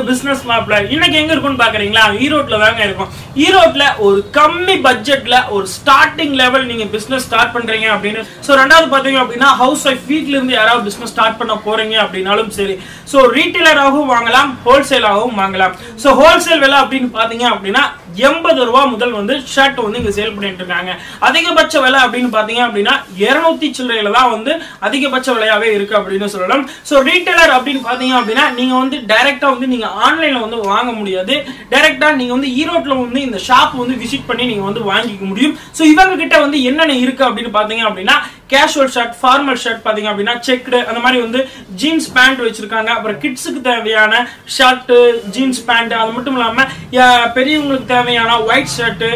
ஒரு பிசினஸ் மாப்ல இன்னைக்கு எங்க இருக்கும்னு பாக்குறீங்களா? ஈரோட்ல தாங்க இருக்கும். ஈரோட்ல ஒரு கம்மி பட்ஜெட்ல ஒரு ஸ்டார்டிங் லெவல் நீங்க பிசினஸ் ஸ்டார்ட் பண்றீங்க அப்படின்னு. சோ ரெண்டாவது பாத்தீங்க அப்படின்னா ஹவுஸ் ஒய்ஃப் வீட்ல இருந்து யாராவது பிசினஸ் ஸ்டார்ட் பண்ண போறீங்க அப்படின்னாலும் சரி. சோ ரீட்டைலராகவும் வாங்கலாம் ஹோல்சேலாகவும் வாங்கலாம். சோ ஹோல்சேல் விலை அப்படின்னு பாத்தீங்க அப்படின்னா எண்பது ரூபா முதல் வந்து ஷர்ட் வந்து இங்க சேல் பண்ணிட்டு இருக்காங்க. அதிகபட்ச விலை அப்படின்னு பாத்தீங்க அப்படின்னா இருநூத்தி சில்லறையில தான் வந்து அதிகபட்ச விலையாவே இருக்கு அப்படின்னு சொல்லலாம். சோ ரீட்டைலர் அப்படின்னு பாத்தீங்க அப்படின்னா நீங்க வந்து டைரக்டா வந்து நீங்க ஆன்லைன்ல வந்து வாங்க முடியாது. டைரக்டா நீங்க வந்து ஈரோட்ல வந்து இந்த ஷாப் வந்து விசிட் பண்ணி நீங்க வந்து வாங்கிக்க முடியும். சோ இவங்க கிட்ட வந்து என்னென்ன இருக்கு அப்படின்னு பாத்தீங்க அப்படின்னா கேஷுவல் ஷர்ட் ஃபார்மல் ஷர்ட் பாத்தீங்க அப்படின்னா செக்டு அந்த மாதிரி வந்து ஜீன்ஸ் பேண்ட் வச்சிருக்காங்க. அப்புறம் கிட்ஸுக்கு தேவையான ஷர்ட்டு ஜீன்ஸ் பேண்ட் அது மட்டும் இல்லாம பெரியவங்களுக்கு தேவையான ஒயிட் ஷர்ட்டு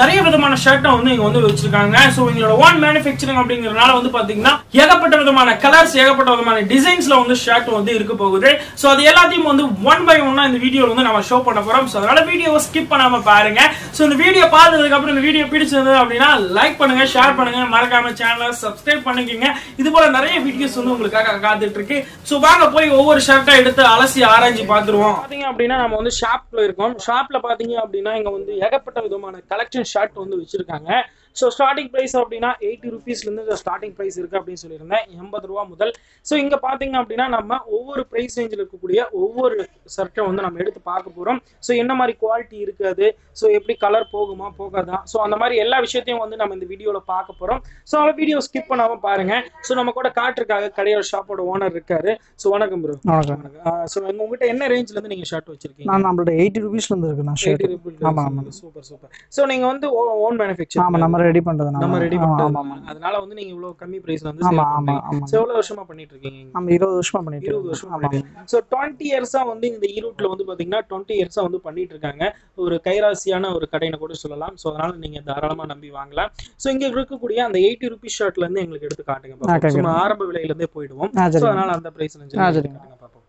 நிறைய விதமான ஷர்ட்டை வந்து இங்க வந்து வச்சிருக்காங்க. ஸோ எங்களோட ஓன் மேனுஃபேக்சரிங் அப்படிங்கறதுனால வந்து பாத்தீங்கன்னா ஏகப்பட்ட விதமான கலர்ஸ் ஏகப்பட்ட விதமான டிசைன்ஸ்ல வந்து ஷர்ட் வந்து இருக்க போகுது. ஸோ அது எல்லாத்தையும் வந்து ஒன் பை ஒன்னா இந்த வீடியோவில் வந்து நம்ம ஷோ பண்ண போறோம். ஸோ அதனால வீடியோவை ஸ்கிப் பண்ணாம பாருங்க. ஸோ இந்த வீடியோ பார்த்ததுக்கு அப்புறம் இந்த வீடியோ பிடிச்சிருந்தது அப்படின்னா லைக் பண்ணுங்க ஷேர் பண்ணுங்க. மறக்காம சேனல் சப்ஸ்கிரைப் பண்ணிக்கோங்க. இது போல நிறைய வீடியோஸ் வந்து உங்களுக்காக காத்துட்டு இருக்கு ஸோ வாங்க போய் ஒவ்வொரு ஷர்ட்டா எடுத்து அலசி ஆராய்ச்சி பார்த்துருவோம். பாத்தீங்க அப்படின்னா நம்ம வந்து ஷாப்ல இருக்கோம். ஷாப்ல பாத்தீங்க அப்படின்னா இங்க வந்து ஏகப்பட்ட விதமான கலெக்ஷன் ஷர்ட் வந்து வச்சிருக்காங்க. ஸோ ஸ்டார்டிங் ப்ரைஸ் அப்படின்னா எயிட்டி ருபீஸ்லேருந்து ஸ்டார்டிங் ப்ரைஸ் இருக்குது அப்படின்னு சொல்லியிருந்தேன். எண்பது ரூபா முதல். ஸோ இங்கே பார்த்தீங்க அப்படின்னா நம்ம ஒவ்வொரு ப்ரைஸ் ரேஞ்சில் இருக்கக்கூடிய ஒவ்வொரு ஷர்ட்டை வந்து நம்ம எடுத்து பார்க்க போகிறோம் ஸோ என்ன மாதிரி குவாலிட்டி இருக்காது ஸோ எப்படி கலர் போகுமா போகாதா? ஸோ அந்த மாதிரி எல்லா விஷயத்தையும் வந்து நம்ம இந்த வீடியோவில் பார்க்க போகிறோம் ஸோ அந்த வீடியோ ஸ்கிப் பண்ணாமல் பாருங்கள் ஸோ நம்ம கூட காட்டுறதுக்காக கடையோட ஷாப்போட ஓனர் இருக்காரு. ஸோ வணக்கம் ப்ரோ வணக்கம். ஸோ உங்ககிட்ட என்ன ரேஞ்சிலேருந்து நீங்கள் ஷர்ட் வச்சிருக்கீங்க? நான் நம்மள்ட்ட எயிட்டி ருபீஸ்ல இருந்து இருக்கு நான் ஷர்ட் ஆமா, ஆமா. சூப்பர் சூப்பர் ஸோ நீங்கள் வந்து ஓன் மேனுஃபேக்சர் ஆமா நம்ம ரெடி பண்றது நம்ம ரெடி பண்றது அதனால வந்து நீங்க இவ்வளவு கம்மி பிரைஸ்ல வந்து ஆமா ஆமா ஆமா எவ்வளவு வருஷமா பண்ணிட்டு இருக்கீங்க? நம்ம இருபது வருஷமா பண்ணிட்டு இருபது இருக்கோம். வருஷமா ஆமா பண்ணிட்டு சோ டுவெண்ட்டி இயர்ஸா வந்து இந்த ஈரோட்ல வந்து பாத்தீங்கன்னா டுவெண்ட்டி இயர்ஸா வந்து பண்ணிட்டு இருக்காங்க. ஒரு கைராசியான ஒரு கடைன்னு கூட சொல்லலாம். சோ அதனால நீங்க தாராளமா நம்பி வாங்கலாம். சோ இங்க இருக்கக்கூடிய அந்த எயிட்டி ருபீஸ் ஷர்ட்ல இருந்து எங்களுக்கு எடுத்து காட்டுங்க. சும்மா ஆரம்ப விலையில இருந்தே போயிடுவோம் சோ அதனால அந்த பிரைஸ்ல சரிங்க. காட்டுங்க பாப்போம்.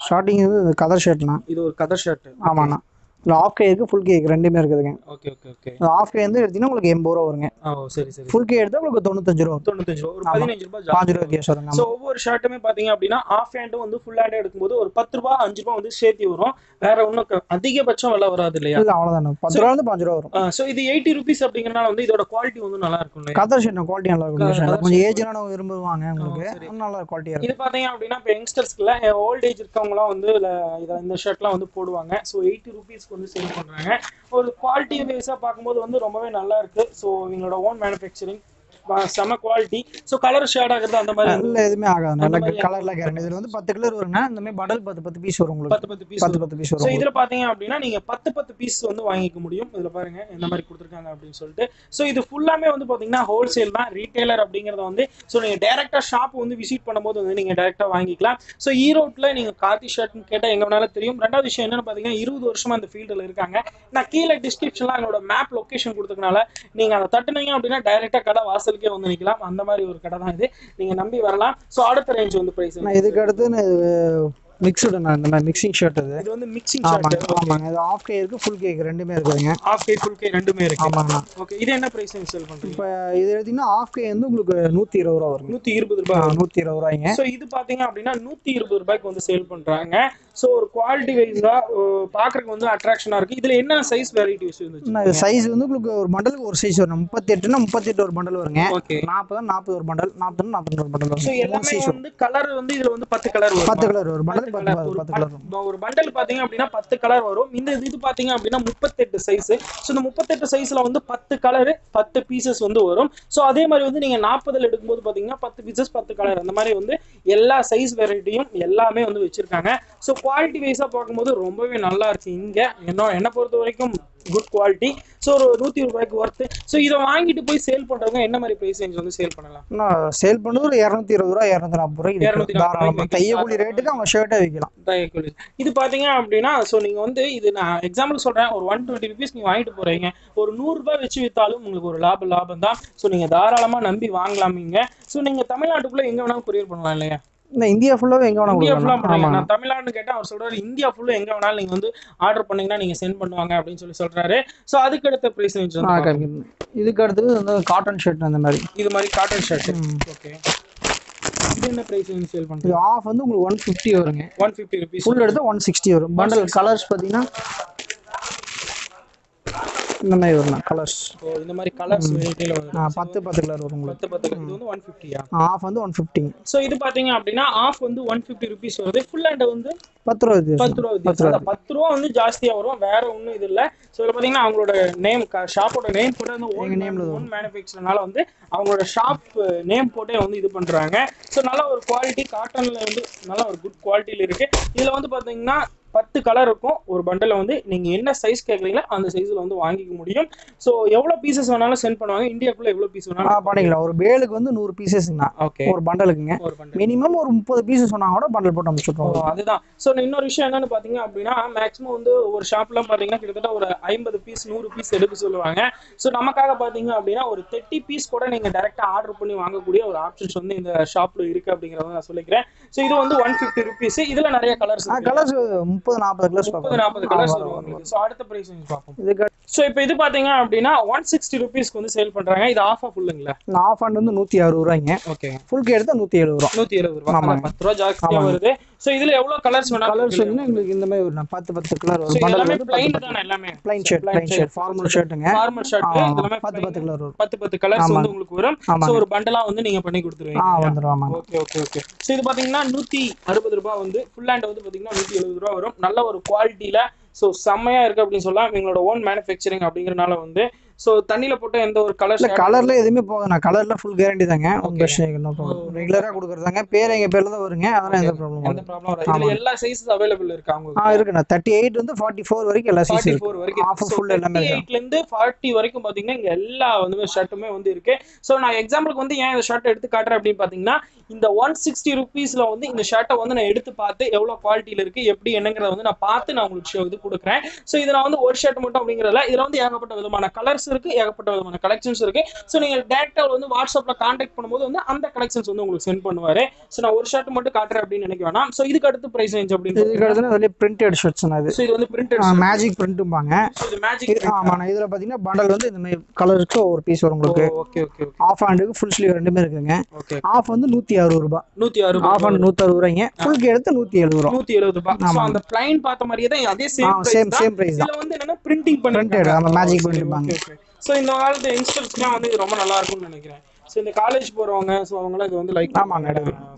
ஸ்டார்டிங் இது கதர் ஷர்ட்னா இது ஒரு கதர் ஷர்ட் ஆமாண்ணா. இல்லை ஆஃப் கே இருக்கு ஃபுல் கே ரெண்டுமே இருக்குதுங்க. ஓகே ஓகே ஓகே ஆஃப் கே வந்து எடுத்தீங்கன்னா உங்களுக்கு எண்பது ரூபா வருங்க. ஓ சரி சரி. ஃபுல் கே எடுத்தா உங்களுக்கு தொண்ணூத்தஞ்சு ரூபா. தொண்ணூத்தஞ்சு ரூபா ஒரு. பதினஞ்சு ரூபாய் பாஞ்சு ரூபா வித்தியாசம் வருங்க. ஸோ ஒவ்வொரு ஷர்ட்டுமே பாத்தீங்க அப்படின்னா ஆஃப் ஹேண்டும் வந்து ஃபுல் ஹேண்ட் எடுக்கும்போது ஒரு பத்து ரூபா அஞ்சு ரூபா வந்து சேர்த்து வரும். வேற ஒன்றும் அதிகபட்சம் விலை வராது இல்லையா? இல்லை அவ்வளோதானே பத்து ரூபா இருந்து பாஞ்சு ரூபா வரும். ஸோ இது எயிட்டி ருபீஸ் அப்படிங்கறனால வந்து இதோட குவாலிட்டி வந்து நல்லா இருக்கும் கதர் ஷர்ட் குவாலிட்டி நல்லா இருக்கும். கொஞ்சம். ஏஜ்னான விரும்புவாங்க உங்களுக்கு. நல்லா குவாலிட்டியாக இது பாத்தீங்க அப்படின்னா இப்போ யங்ஸ்டர்ஸ்க்குல ஓல்ட் ஏஜ் இருக்கவங்கலாம் வந்து இதுல இத- இந்த ஷர்ட்லாம் வந்து போடுவாங்க. ஸோ எயிட்டி ருபீஸ்க்கு வந்து சேல் பண்றாங்க. ஒரு குவாலிட்டி வைஸாக பார்க்கும்போது வந்து ரொம்பவே நல்லா இருக்கு. ஸோ இவங்களோட ஓன் மேனுஃபேக்சரிங் செம குவாலிட்டி ஸோ கலர் ஷேட் ஆகுறது அந்த மாதிரி இல்லை எதுவுமே ஆகாது. நல்ல கலர்ல கேரண்டி இதுல வந்து பத்து கலர் வருங்க இந்த மாதிரி படல் பத்து பத்து பீஸ் வரும் உங்களுக்கு. பத்து பத்து பீஸ் பத்து பத்து பீஸ் வரும் இதுல பாத்தீங்க அப்படின்னா நீங்க பத்து பத்து பீஸ் வந்து வாங்கிக்க முடியும். இதுல பாருங்க எந்த மாதிரி கொடுத்துருக்காங்க அப்படின்னு சொல்லிட்டு. ஸோ இது ஃபுல்லாமே வந்து பாத்தீங்கன்னா ஹோல்சேல் தான். ரீட்டைலர் அப்படிங்கறத வந்து ஸோ நீங்க டேரக்டா ஷாப் வந்து விசிட் பண்ணும்போது வந்து நீங்க டேரக்டா வாங்கிக்கலாம். ஸோ ஈரோட்ல நீங்க கார்த்தி ஷர்ட்னு கேட்டா எங்க வேணாலும் தெரியும். ரெண்டாவது விஷயம் என்னன்னு பாத்தீங்கன்னா இருபது வருஷமா அந்த ஃபீல்டில் இருக்காங்க. நான் கீழே டிஸ்கிரிப்ஷன்ல என்னோட மேப் லொகேஷன் கொடுத்ததுனால நீங்க அதை தட்டுனீங்க அப்படின்னா டைரக்டா கடை வாசலுக்கே வந்து நிக்கலாம். அந்த மாதிரி ஒரு கடை தான் இது. நீங்க நம்பி வரலாம். ஸோ அடுத்த ரேஞ்ச் வந்து பிரைஸ் நான் இதுக்கு அடுத்து மிக்ஸ்டு நான் இந்த மாதிரி மிக்சிங் ஷர்ட் இது இது வந்து மிக்சிங் ஷர்ட் ஆமாங்க இது ஆஃப் கே இருக்கு ஃபுல் கே ரெண்டுமே இருக்குதுங்க. ஆஃப் கே ஃபுல் கே ரெண்டுமே இருக்கு. ஆமாங்கண்ணா ஓகே இது என்ன பிரைஸ் சேல் பண்றீங்க? இப்போ இது எடுத்தீங்கன்னா ஆஃப் கே வந்து உங்களுக்கு நூற்றி இருபது ரூபா வருங்க. நூத்தி இருபது ரூபாய். நூற்றி இருபது ரூபாய்ங்க. ஸோ இது பாத்தீங்க அப்படின்னா நூத்தி இருபது ரூபாய்க்கு வந்து சேல் பண்றாங்க. ஸோ ஒரு குவாலிட்டி வைஸா பாக்குறதுக்கு வந்து அட்ராக்ஷனா இருக்கு. இதுல என்ன சைஸ் வெரைட்டிஸ் இருந்துச்சு? சைஸ் வந்து உங்களுக்கு ஒரு பண்டலுக்கு ஒரு சைஸ் வரும். முப்பத்தி எட்டுனா முப்பத்தி எட்டு ஒரு பண்டல் வருங்க. ஓகே நாற்பது நாற்பது ஒரு பண்டல் நாற்பது நாற்பத்தி ஒரு பண்டல் ஸோ வரும் மூணு எல்லாமே வரும். வந்து கலர் வந்து இதுல வந்து பத்து கலர் வரும்? பத்து கலர் ஒரு பத்து colour, ஒரு பண்டல் பாத்தீங்க அப்படின்னா பத்து கலர் வரும். இந்த இது பாத்தீங்க அப்படின்னா முப்பத்தெட்டு சைஸ் ஸோ இந்த முப்பத்தெட்டு சைஸ்ல வந்து பத்து கலர் பத்து பீசஸ் வந்து வரும். ஸோ அதே மாதிரி வந்து நீங்க நாற்பதுல எடுக்கும்போது பாத்தீங்கன்னா பத்து பீசஸ் பத்து கலர் அந்த மாதிரி வந்து எல்லா சைஸ் வெரைட்டியும் எல்லாமே வந்து வச்சிருக்காங்க. ஸோ குவாலிட்டி வைஸா பார்க்கும்போது ரொம்பவே நல்லா இருக்கு இங்க. என்ன என்னை பொறுத்த வரைக்கும் குட் குவாலிட்டி ஸோ ஒரு நூத்தி ரூபாய்க்கு ஒர்த்து ஸோ இதை வாங்கிட்டு போய் சேல் பண்றவங்க என்ன மாதிரி பிரைஸ் ரேஞ்ச் வந்து சேல் பண்ணலாம்? சேல் பண்ணது ஒரு இரநூத்தி இருபது ரூபா இரநூத்தி நாற்பது ரூபாய்க்கு இருநூத்தி விற்கும். நாற்பது தாராளமா. ரூபாய்க்கு தையக்கூலி ரேட்டுக்கு அவங்க ஷர்ட்டே விற்கலாம் தயக்கொலி இது பாத்தீங்க அப்படின்னா ஸோ நீங்க வந்து இது நான் எக்ஸாம்பிள் சொல்றேன். ஒரு ஒன் டுவெண்ட்டி ருபீஸ் நீங்க வாங்கிட்டு போறீங்க. ஒரு நூறு ரூபாய் வச்சு வித்தாலும் உங்களுக்கு ஒரு லாபம் லாபம் தான். ஸோ நீங்க தாராளமா நம்பி வாங்கலாமீங்க. ஸோ நீங்க தமிழ்நாட்டுக்குள்ள எங்க வேணாலும் கொரியர் பண்ணலாம் இல்லையா? இந்த இந்தியா ஃபுல்லாவே எங்க வேணா இந்தியா ஃபுல்லா ஆமா நான் தமிழ்நாடு கேட்டா அவர் சொல்றாரு இந்தியா ஃபுல்லா எங்க வேணாலும் நீங்க வந்து ஆர்டர் பண்ணீங்கன்னா நீங்க சென்ட் பண்ணுவாங்க அப்படின்னு சொல்லி சொல்றாரு. ஸோ அதுக்கு அடுத்த பிரைஸ் ரேஞ்ச். இதுக்கு அடுத்தது வந்து காட்டன் ஷர்ட் அந்த மாதிரி. இது மாதிரி காட்டன் ஷர்ட். ஓகே இது என்ன பிரைஸ் வந்து சேல் பண்றீங்க ஆஃப் வந்து உங்களுக்கு ஒன் ஃபிஃப்டி வருங்க. ஒன் ஃபிஃப்டி ருபீஸ் ஃபுல் எடுத்து ஒன் சிக்ஸ்டி வரும். பண்டல் கலர்ஸ் பார்த்தீங்கன்னா இந்த மாதிரி வரும் கலர்ஸ் ஓ இந்த மாதிரி கலர்ஸ் வெரைட்டில வந்து பத்து பத்து கலர் வரும் உங்களுக்கு. பத்து பத்து இது வந்து ஒன் ஃபிஃப்டியா ஆஃப் வந்து ஒன் ஃபிஃப்டிங்க ஸோ இது பாத்தீங்க அப்படின்னா ஆஃப் வந்து ஒன் ஃபிஃப்டி ருபீஸ் வருது. ஃபுல் ஹேண்ட் வந்து பத்து ரூபா இது பத்து ரூபா பத்து ரூபா. வந்து ஜாஸ்தியா வரும். வேற ஒண்ணும் இது இல்ல. ஸோ இதுல பாத்தீங்கன்னா அவங்களோட நேம் ஷாப்போட நேம் போட்டு வந்து ஓன் நேம்ல ஓன் மேனுஃபேக்சர்னால வந்து அவங்களோட ஷாப் நேம் போட்டே வந்து இது பண்றாங்க. ஸோ நல்ல ஒரு குவாலிட்டி காட்டன்ல வந்து நல்ல ஒரு குட் குவாலிட்டியில இருக்கு. இதுல வந்து பாத்தீங்கன்னா பத்து கலர் இருக்கும். ஒரு பண்டல வந்து நீங்க என்ன சைஸ் கேக்குறீங்களோ அந்த சைஸ்ல வந்து வாங்கிக்க முடியும். ஸோ எவ்வளவு பீசஸ் வேணாலும் சென்ட் பண்ணுவாங்க. இந்தியாக்குள்ள எவ்வளவு பீஸ் வேணாலும் பண்ணிக்கலாம். ஒரு பேலுக்கு வந்து நூறு பீசஸ்ங்கண்ணா ஓகே ஒரு பண்டலுக்குங்க ஒரு மினிமம் ஒரு முப்பது பீஸ் சொன்னா கூட பண்டல் போட்டு ஓ, அனுப்பிச்சுட்ருவோம் அதுதான் ஸோ இன்னொரு விஷயம் என்னன்னு பாத்தீங்க அப்படின்னா மேக்ஸிமம் வந்து ஒரு ஷாப்ல பாத்தீங்கன்னா கிட்டத்தட்ட ஒரு ஐம்பது பீஸ் நூறு பீஸ் எடுக்க சொல்லுவாங்க. ஸோ நமக்காக பாத்தீங்க அப்படின்னா ஒரு தேர்ட்டி பீஸ் கூட நீங்க டைரக்டா ஆர்டர் பண்ணி வாங்கக்கூடிய ஒரு ஆப்ஷன்ஸ் வந்து இந்த ஷாப்ல இருக்கு அப்படிங்கறத நான் சொல்லிக்கிறேன். ஸோ இது வந்து ஒன் ஃபிஃப்டி ருபீஸ் இதுல நிறைய கலர்ஸ் கலர்ஸ் முப்பது நாற்பது கலர்ஸ் முப்பது நாற்பது கலர்ஸ் வரும் ஸோ அடுத்த பிரைஸ் பார்ப்போம். இதுக்கு ஸோ இப்போ இது பாத்தீங்க அப்படின்னா ஒன் சிக்ஸ்டி ருபீஸ்க்கு வந்து சேல் பண்றாங்க. இது ஆஃப் ஃபுல்லுங்களா ஆஃப் ஹேண்ட் வந்து நூற்றி அறுபது ரூபாய்ங்க. ஓகே ஃபுல் கே எடுத்தா நூற்றி எழுபது ரூபா. நூத்தி எழுபது ரூபா. ஆனா பத்து ரூபா ஜாஸ்தியா வருது. ஸோ இதுல எவ்வளவு கலர்ஸ் வேணாலும் கலர்ஸ் வந்து உங்களுக்கு இந்த மாதிரி வரும். பத்து பத்து கலர் வரும் எல்லாமே பிளைன் தானே எல்லாமே? Plain shirt plain shirt formal ஷர்ட்டுங்க formal shirt ஆ, இதெல்லாமே பத்து பத்து கலர் வரும். பத்து பத்து கலர்ஸ் வந்து உங்களுக்கு வரும். சோ ஒரு பண்டலா வந்து நீங்க பண்ணி ஆ கொடுத்துருவீங்க வந்துடும் ஆமாங்க. ஓகே ஓகே ஓகே சோ இது பாத்தீங்கன்னா நூத்தி அறுபது ரூபாய் வந்து ஃபுல் ஹேண்ட் வந்து பாத்தீங்கன்னா நூத்தி எழுபது ரூபாய் வரும். நல்ல ஒரு குவாலிட்டியில ஸோ செம்மையா இருக்கு அப்படின்னு சொல்லலாம் இவங்களோட ஓன் மேனுஃபேக்சரிங் அப்படிங்கிறனால வந்து சோ தண்ணியில போட்ட எந்த ஒரு கலர் இல்ல கலர்ல எதுவுமே போகுது. நான் கலர்ல ஃபுல் கேரண்டி தாங்க. உங்க நோ ப்ராப்ளம் ரெகுலரா கொடுக்குறதாங்க. பேர் எங்க பேர்ல தான் வருங்க. அதெல்லாம் எந்த ப்ராப்ளம் எந்த ப்ராப்ளம் இதுல எல்லா சைஸஸ் அவைலபிள் இருக்கு ஆ அவங்க இருக்குண்ணா. தேர்ட்டி எயிட் வந்து ஃபார்ட்டி ஃபோர் வரைக்கும் எல்லா சைஸ் இருக்கு. ஃபோர் வரைக்கும். ஆஃப் ஃபுல் எல்லாமே இருக்கு. எயிட்ல இருந்து ஃபார்ட்டி வரைக்கும் பாத்தீங்கன்னா இங்க எல்லா வந்து ஷர்ட்டுமே வந்து இருக்கு. சோ நான் எக்ஸாம்பிளுக்கு வந்து ஏன் இந்த ஷர்ட் எடுத்து காட்டுறேன் அப்படின்னு பாத்தீங்கன்னா இந்த ஒன் சிக்ஸ்டி ருபீஸ்ல வந்து இந்த ஷர்ட்டை வந்து நான் எடுத்து பார்த்து எவ்வளவு குவாலிட்டியில இருக்கு எப்படி என்னங்கிறத வந்து நான் பார்த்து நான் உங்களுக்கு show இது கொடுக்குறேன். சோ இது நான் வந்து ஒரு ஷர்ட் மட்டும் அப்படிங்கறதுல இதுல வந்து ஏகப்பட்ட விதமான கலர்ஸ் இருக்கு ஏகப்பட்ட விதமான கலெக்ஷன்ஸ் இருக்கு. சோ நீங்க டேரக்டா வந்து வாட்ஸ்அப்ல கான்டாக்ட் பண்ணும்போது வந்து அந்த கலெக்ஷன்ஸ் வந்து உங்களுக்கு சென்ட் பண்ணுவாரு. சோ நான் ஒரு ஷர்ட் மட்டும் காட்டுறேன் அப்படின்னு நினைக்க வேணாம். சோ இதுக்கு அடுத்து பிரைஸ் ரேஞ்ச் அப்படின்னு இதுக்கு அடுத்து அதுல பிரிண்டட் ஷர்ட்ஸ் அது சோ இது. வந்து பிரிண்டட் மேஜிக் பிரிண்ட்டும்பாங்க இது மேஜிக் ஆமாண்ணா இதுல பாத்தீங்கன்னா பண்டல் வந்து இந்த மாதிரி கலருக்கு ஒரு பீஸ் வரும் உங்களுக்கு. ஓகே ஓகே ஆஃப் ஹேண்டுக்கு ஃபுல் ஸ்லீவ் ரெண்டுமே இருக்குங்க. ஓகே ஆஃப் வந்து நூத்தி அறுபது ரூபாய். நூத்தி அறுபது ஆஃப் ஹேண்ட் நூத்தி அறுபது ரூபாய்ங்க. ஃபுல் கே எடுத்து நூத்தி எழுபது ரூபா. நூத்தி எழுபது ரூபாய் சோ அந்த பிளைன் பார்த்த மாதிரியே தான் அதே சேம் சேம் சேம் பிரைஸ் தான். இதுல வந்து என்னன்னா பிரிண்டிங் பண்ணி ஆமா, magic print ஸோ சோ இந்த காலத்து யங்ஸ்டர்ஸ்க்குலாம் வந்து ரொம்ப நல்லா இருக்கும்னு நினைக்கிறேன். சோ இந்த காலேஜ் போறவங்க சோ அவங்கலாம் இது வந்து லைக் ஆமாங்க,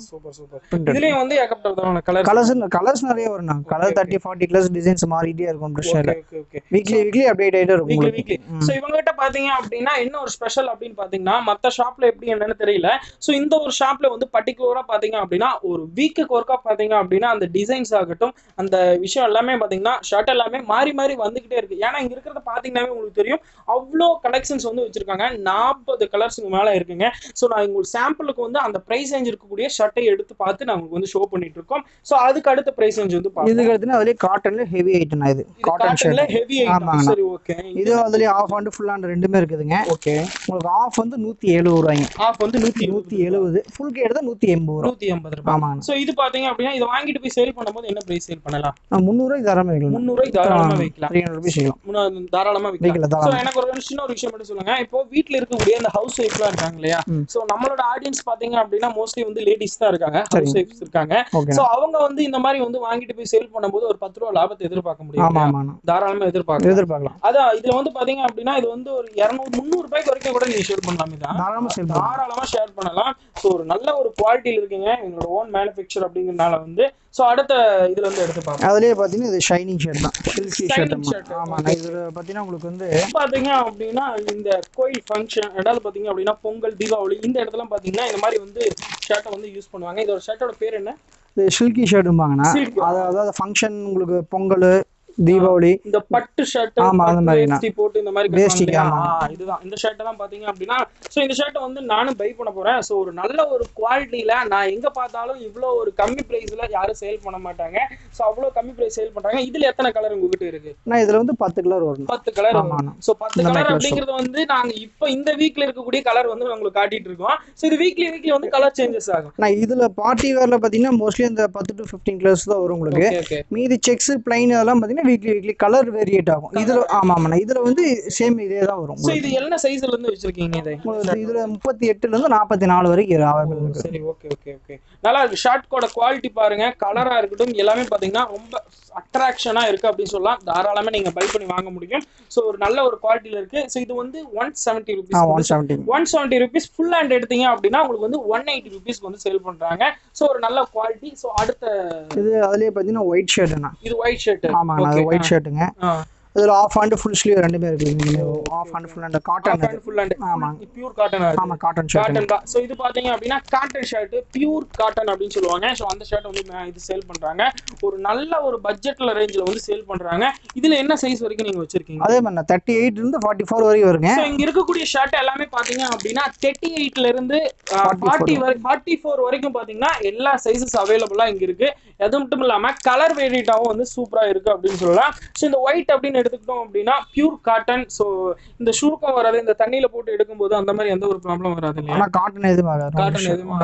சூப்பர் சூப்பர். இதுலயும் வந்து ஏகப்பட்ட விதமான கலர் கலர்ஸ் கலர்ஸ் நிறைய வரும் colour thirty forty colours designs மாறிட்டே இருக்கும் okay okay weekly weekly update ஆயிட்டே இருக்கும் வீக்லி வீக்லி சோ இவங்க கிட்ட பாத்தீங்க அப்படின்னா என்ன ஒரு ஸ்பெஷல் அப்படின்னு பாத்தீங்கன்னா மத்த ஷாப்ல எப்படி என்னன்னு தெரியல. சோ இந்த ஒரு ஷாப்ல வந்து பர்டிகுலரா பாத்தீங்க அப்படின்னா ஒரு வீக்குக்கு ஒர்க்கா பாத்தீங்க அப்படின்னா அந்த டிசைன்ஸ் ஆகட்டும் அந்த விஷயம் எல்லாமே பாத்தீங்கன்னா ஷர்ட் எல்லாமே மாறி மாறி வந்துகிட்டே இருக்கு. ஏன்னா இங்க இருக்கிறத பாத்தீங்கன்னாவே உங்களுக்கு தெரியும் அவ்வளோ கலெக்ஷன்ஸ் வந்து வச்சிருக்காங்க. நாற்பது கலர்ஸுக்கு மேல இருக்குங்க. சோ நான் உங்களுக்கு சாம்பிளுக்கு வந்து அந்த பிரைஸ் ரேஞ்ச் இருக்கக்கூடிய ஷர்ட்டை எடுத்து பார்த்து நான் உங்களுக்கு வந்து ஷோ பண்ணிட்டு இருக்கோம் சோ அதுக்கு அடுத்த பிரைஸ் ரேஞ்ச் வந்து இதுக்கு அடுத்து அதுலயே காட்டன்ல ஹெவி ஐட்டம் இது. காட்டன் காட்டன்ல ஹெவி ஆமாங்கண்ணா. சரி ஓகே இது அதுலயே ஆஃப் ஹேண்ட் ஃபுல் ஹேண்ட் ரெண்டுமே இருக்குதுங்க. ஓகே உங்களுக்கு ஆஃப் வந்து நூத்தி எழுபது ரூபாய்ங்க. ஆஃப் வந்து நூத்தி நூத்தி எழுபது ஃபுல் கே எடுத்தா நூத்தி எண்பது ரூபா நூத்தி எண்பது ரூபாய். ஆமாங்க சோ இது பாத்தீங்க அப்படின்னா இதை வாங்கிட்டு போய் சேல் பண்ணும்போது என்ன பிரைஸ் சேல் பண்ணலாம்? முந்நூறுவாய்க்கு தரமே வைக்கலாம். முந்நூறு ரூபாய்க்கு தாராளமா வைக்கலாம். த்ரீ ஹண்ட்ரட் ருபீஸ் வைக்கலாம். முன்னா- தாராளமா வைக்கலாம். எனக்கு ஒரு சின்ன ஒரு விஷயம் மட்டும் சொல்லுங்க. இப்போ வீட்ல இருக்கக்கூடிய அந்த ஹவுஸ் ஒய்ஃப்லாம் இருக்காங்க இல்லையா. சோ நம்மளோட ஆடியன்ஸ் பாத்தீங்க அப்படின்னா மோஸ்ட்லி வந்து லேடிஸ் தான் இருக்காங்க. ஹவுஸ் ஒய்ஃப்ஸ் இருக்காங்க. சோ அவங்க வந்து இந்த மாதிரி வந்து வாங்கிட்டு போய் சேல் பண்ணும்போது ஒரு பத்து ரூபா லாபத்தை எதிர்பார்க்க முடியும் தாராளமா எதிர்பார்க்கலாம். எதிர்பார்க்கலாம். அதான் இதுல வந்து பாத்தீங்க அப்படின்னா இது வந்து ஒரு இருநூறு முந்நூறு ரூபாய்க்கு வரைக்கும் கூட நீங்க ஷேர் பண்ணலாம் இதான் தாராளமா ஷேர் பண்ணலாம். ஸோ ஒரு நல்ல ஒரு குவாலிட்டியில் இருக்குங்க. எங்களோட ஓன் மேனுஃபேக்சர் அப்படிங்கறனால வந்து ஸோ அடுத்த இதுல இருந்து எடுத்து பார்ப்போம். அதுலயே பாத்தீங்கன்னா இது ஷைனிங் ஷர்ட் தான். சில்கி ஷர்ட் ஆமாண்ணா இதுல பாத்தீங்கன்னா உங்களுக்கு வந்து பாத்தீங்க அப்படின்னா இந்த கோயில் ஃபங்க்ஷன் ரெண்டாவது பாத்தீங்க அப்படின்னா பொங்கல் தீபாவளி இந்த இடத்துல பாத்தீங்கன்னா இந்த மாதிரி வந்து ஷர்ட்டை வந்து யூஸ் பண்ணுவாங்க. இதோட ஷர்ட்டோட பேர் என்ன? இது சில்கி ஷர்ட்டும்பாங்கண்ணா அதாவது ஃபங்க்ஷன் உங்களுக்கு பொங்கல் தீபாவளி. இந்த பட்டு ஷர்ட் ஆமா, அந்த மாதிரிண்ணா. போட்டு இந்த மாதிரி வேஷ்டி? ஆமா. இதுதான். இந்த ஷர்ட் எல்லாம் பாத்தீங்க அப்படின்னா சோ இந்த ஷர்ட்டை வந்து நானும் பை பண்ண போறேன். சோ ஒரு நல்ல ஒரு குவாலிட்டியில நான் எங்க பார்த்தாலும் இவ்வளோ ஒரு கம்மி பிரைஸ்ல யாரும் சேல் பண்ண மாட்டாங்க. சோ அவ்வளவு கம்மி பிரைஸ் சேல் பண்றாங்க. இதுல எத்தனை கலர் உங்ககிட்ட இருக்கு? நான் இதுல வந்து பத்து கலர் வரும் பத்து கலர். சோ பத்து மாதிரி கலர் அப்படிங்கிறது வந்து நாங்க இப்ப இந்த வீக்ல இருக்கக்கூடிய கலர் வந்து உங்களுக்கு காட்டிட்டு இருக்கோம். சோ இது வீக்லி வீக்லி வந்து கலர் சேஞ்சஸ் ஆகும். நான் இதுல பார்ட்டி வேர்ல பாத்தீங்கன்னா மோஸ்ட்லி இந்த பத்து டு ஃபிஃப்டீன் கலர்ஸ் தான் வரும் உங்களுக்கு. மீதி செக்ஸ் பிளைன் அதெல்லாம் பாத்தீங்கன்னா பார்த்தீங்கன்னா வீக்லி வீக்லி கலர் வேரியேட் ஆகும். இதில் ஆமாம் ஆமாண்ணா இதில் வந்து சேம் இதே தான் வரும். சோ இது என்ன சைஸ்ல இருந்து வச்சிருக்கீங்க இதை? இதுல முப்பத்தி எட்டுல இருந்து நாற்பத்தி நாலு வரைக்கும் அவைலபிள் இருக்கு சரி ஓகே ஓகே ஓகே நல்லா இருக்கு. ஷார்ட்கோட குவாலிட்டி பாருங்க. கலரா இருக்கட்டும் எல்லாமே பாத்தீங்கன்னா ரொம்ப அட்ராக்ஷனா இருக்கு அப்படின்னு சொல்லலாம். தாராளமா நீங்க பை பண்ணி வாங்க முடியும். சோ ஒரு நல்ல ஒரு குவாலிட்டியில இருக்கு. சோ இது வந்து ஒன் செவன்டி ஆ one rupees seventy one seventy rupees full hand எடுத்தீங்க அப்படின்னா உங்களுக்கு வந்து ஒன் எயிட்டி ருபீஸ்க்கு வந்து சேல் பண்றாங்க. சோ ஒரு நல்ல குவாலிட்டி சோ அடுத்த இது அதுலயே பார்த்தீங்கன்னா ஒயிட் ஷர்ட்டுண்ணா இது ஒயிட் ஷர்ட் ஆமாங்க அது ஒயிட் ஷர்ட்டுங்க இதில் ஆஃப் ஹேண்ட் ஃபுல் ஸ்லீவ் ரெண்டுமே இருக்கு. Half hand full hand cotton full hand ஆமாங்க. பியூர் காட்டன் ஆமாம் காட்டன் ஷர்ட் காட்டன் தான் ஸோ இது பாத்தீங்க அப்படின்னா காட்டன் ஷர்ட் பியூர் காட்டன் அப்படின்னு சொல்லுவாங்க. ஸோ அந்த ஷர்ட் வந்து இது சேல் பண்றாங்க. ஒரு நல்ல ஒரு பட்ஜெட்ல ரேஞ்சில் வந்து சேல் பண்றாங்க. இதுல என்ன சைஸ் வரைக்கும் நீங்க வச்சிருக்கீங்க? அதே மாதிரி தேர்ட்டி எயிட் இருந்து ஃபார்ட்டி ஃபோர் வரைக்கும் வருங்க. ஸோ இங்க இருக்கக்கூடிய ஷர்ட் எல்லாமே பாத்தீங்க அப்படின்னா தேர்ட்டி எயிட்ல இருந்து ஃபார்ட்டி வரை ஃபார்ட்டி ஃபோர் வரைக்கும் பாத்தீங்கன்னா எல்லா சைஸஸ் அவைலபிளா இங்க இருக்கு. அது மட்டும் இல்லாம கலர் வேரியட்டாவும் வந்து சூப்பரா இருக்கு அப்படின்னு சொல்லலாம். ஸோ இந்த ஒயிட் அப்படின்னு எடுத்துக்கிட்டோம் அப்படின்னா பியூர் காட்டன் ஸோ இந்த சுருக்கம் வராது இந்த தண்ணியில போட்டு எடுக்கும்போது அந்த மாதிரி எந்த ஒரு ப்ராப்ளம் வராது இல்லையா? காட்டன் எதுவும் Cotton எதுவும்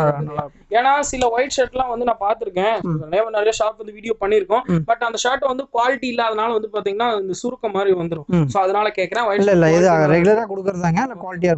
ஏன்னா சில ஒயிட் ஷர்ட்லாம் வந்து நான் பார்த்திருக்கேன். நிறைய ஷாப் வந்து வீடியோ பண்ணியிருக்கோம். பட் அந்த ஷர்ட் வந்து குவாலிட்டி இல்லாதனால வந்து பாத்தீங்கன்னா இந்த சுருக்கம் மாதிரி வந்துரும். ம். சோ அதனால கேக்குறேன் ஒயிட் இல்லை இல்லை இது ரெகுலராக கொடுக்குறதாங்க இல்லை குவாலிட்டியாக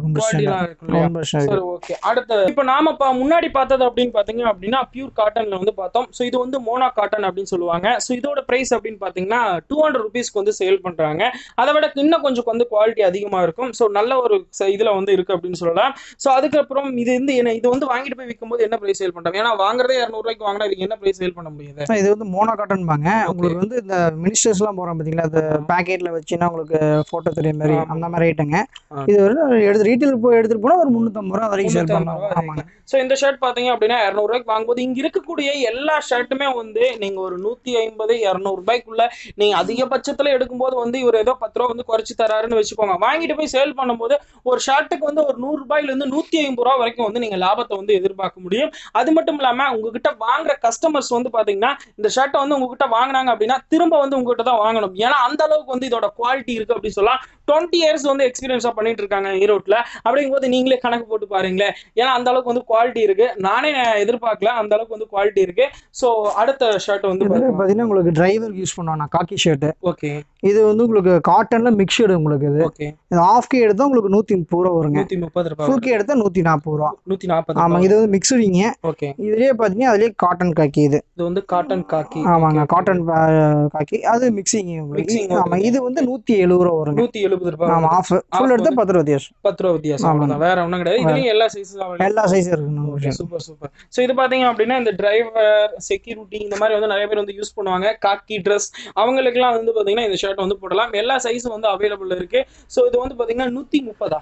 இருக்கும் சரி ஓகே அடுத்து இப்போ நாம முன்னாடி பார்த்தது அப்படின்னு பாத்தீங்க அப்படின்னா பியூர் காட்டன்ல வந்து பார்த்தோம். ஸோ இது வந்து மோனா காட்டன் அப்படின்னு சொல்லுவாங்க. ஸோ இதோட பிரைஸ் அப்படின்னு பாத்தீங்கன்னா டூ ஹண்ட்ரட் ருபீஸ்க்கு வந்து சேல் பண்றாங்க. அதை விட இன்னும் கொஞ்சம் வந்து குவாலிட்டி அதிகமா இருக்கும். ஸோ நல்ல ஒரு இதுல வந்து இருக்கு அப்படின்னு சொல்லலாம். ஸோ அதுக்கப்புறம் இது வந்து என்ன இது வந்து வாங்கிட்டு போய் விற்கும்போது என்ன பிரைஸ் சேல் பண்றாங்க? ஏன்னா வாங்குறதே இரநூறுவாய்க்கு வாங்கினா இதுக்கு என்ன பிரைஸ் சேல் பண்ண முடியுது இது? வந்து மோனோ காட்டன்பாங்க உங்களுக்கு வந்து இந்த மினிஸ்டர்ஸ்லாம் போகிறோம் பார்த்தீங்களா அந்த பேக்கெட்டில் வச்சுன்னா உங்களுக்கு ஃபோட்டோ தெரிய மாதிரி. அந்த மாதிரி ஐட்டங்க. இது வந்து எடுத்து ரீட்டைல் போய் எடுத்துட்டு போனால் ஒரு முந்நூற்றம்பது ரூபா வரைக்கும் சேல் 350 பண்ணலாம். ஆமாங்க. ஸோ இந்த ஷர்ட் பாத்தீங்க அப்படின்னா இரநூறுவாய்க்கு வாங்கும்போது இங்க இருக்கக்கூடிய எல்லா ஷர்ட்டுமே வந்து நீங்க ஒரு நூத்தி ஐம்பது இரநூறுபாய்க்குள்ள நீங்க அதிகபட்சத்துல எடுக்கும்போது வந்து இவர் ஏதோ பத்து ரூபா வந்து குறைச்சு தராருன்னு வச்சுக்கோங்க. வாங்கிட்டு போய் சேல் பண்ணும்போது ஒரு ஷர்ட்டுக்கு வந்து ஒரு நூறு ரூபாயில இருந்து நூத்தி ஐம்பது ரூபா வரைக்கும் வந்து நீங்க லாபத்தை வந்து எதிர்பார்க்க முடியும். அது மட்டும் இல்லாம உங்ககிட்ட வாங்குற கஸ்டமர்ஸ் வந்து பாத்தீங்கன்னா இந்த ஷர்ட்டை வந்து உங்ககிட்ட வாங்குனாங்க அப்படின்னா திரும்ப வந்து உங்ககிட்ட தான் வாங்கணும். ஏன்னா அந்த அளவுக்கு வந்து இதோட குவாலிட்டி இருக்கு அப்படின்னு சொல்லலாம். டுவெண்ட்டி இயர்ஸ் வந்து எக்ஸ்பீரியன்ஸா பண்ணிட்டு இருக்காங்க ஈரோட்ல அப்படிங்கும்போது நீங்களே கணக்கு போட்டு பாருங்களேன். ஏன்னா அந்த அளவுக்கு வந்து குவாலிட்டி இருக்கு. நானே எதிர்பார்க்கல. அந்த அளவுக்கு வந்து குவாலிட்டி இருக்கு. ஸோ அடுத்த ஷர்ட் வந்து இதில் பார்த்தீங்கன்னா உங்களுக்கு டிரைவருக்கு யூஸ் பண்ணுவாங்க காக்கி ஷர்ட்டு ஓகே இது வந்து உங்களுக்கு காட்டனில் மிக்சடு உங்களுக்கு இது. இது ஆஃப் கே எடுத்தால் உங்களுக்கு நூற்றி முப்பது ரூபா வருங்க. நூத்தி முப்பது ரூபாய் ஃபுல் கே எடுத்தால் நூற்றி நாற்பது ரூபா. நூத்தி நாற்பது ஆமாங்க இது வந்து மிக்சடிங்க ஓகே இதுலேயே பார்த்தீங்கன்னா அதுலேயே காட்டன் காக்கி இது. இது வந்து காட்டன் காக்கி. ஆமாங்க காட்டன் காக்கி. அது மிக்சிங் உங்களுக்கு. ஆமாம் இது வந்து நூற்றி எழுபது ரூபா வருங்க. நூத்தி எழுபது ரூபாய் ஆமாம் ஆஃப் ஃபுல் எடுத்தால் பத்து ரூபா வித்தியாசம். பத்து ரூபா வித்தியாசம். அவ்வளவுதான். வேற ஒண்ணும் கிடையாது. இதுலயும் எல்லா சைஸும் எல்லா சைஸும் இருக்குங்க சூப்பர் சூப்பர் ஸோ இது பாத்தீங்க அப்படின்னா இந்த டிரைவர் செக்யூரிட்டி இந்த மாதிரி வந்து நிறைய பேர் வந்து யூஸ் பண்ணுவாங்க. காக்கி ட்ரெஸ் அவங்களுக்குலாம் வந்து பாத்தீங்கன்னா இந்த ஷர்ட் வந்து போடலாம். எல்லா சைஸும் வந்து அவைலபிள் இருக்கு. ஸோ இது வந்து பாத்தீங்கன்னா நூத்தி முப்பதா?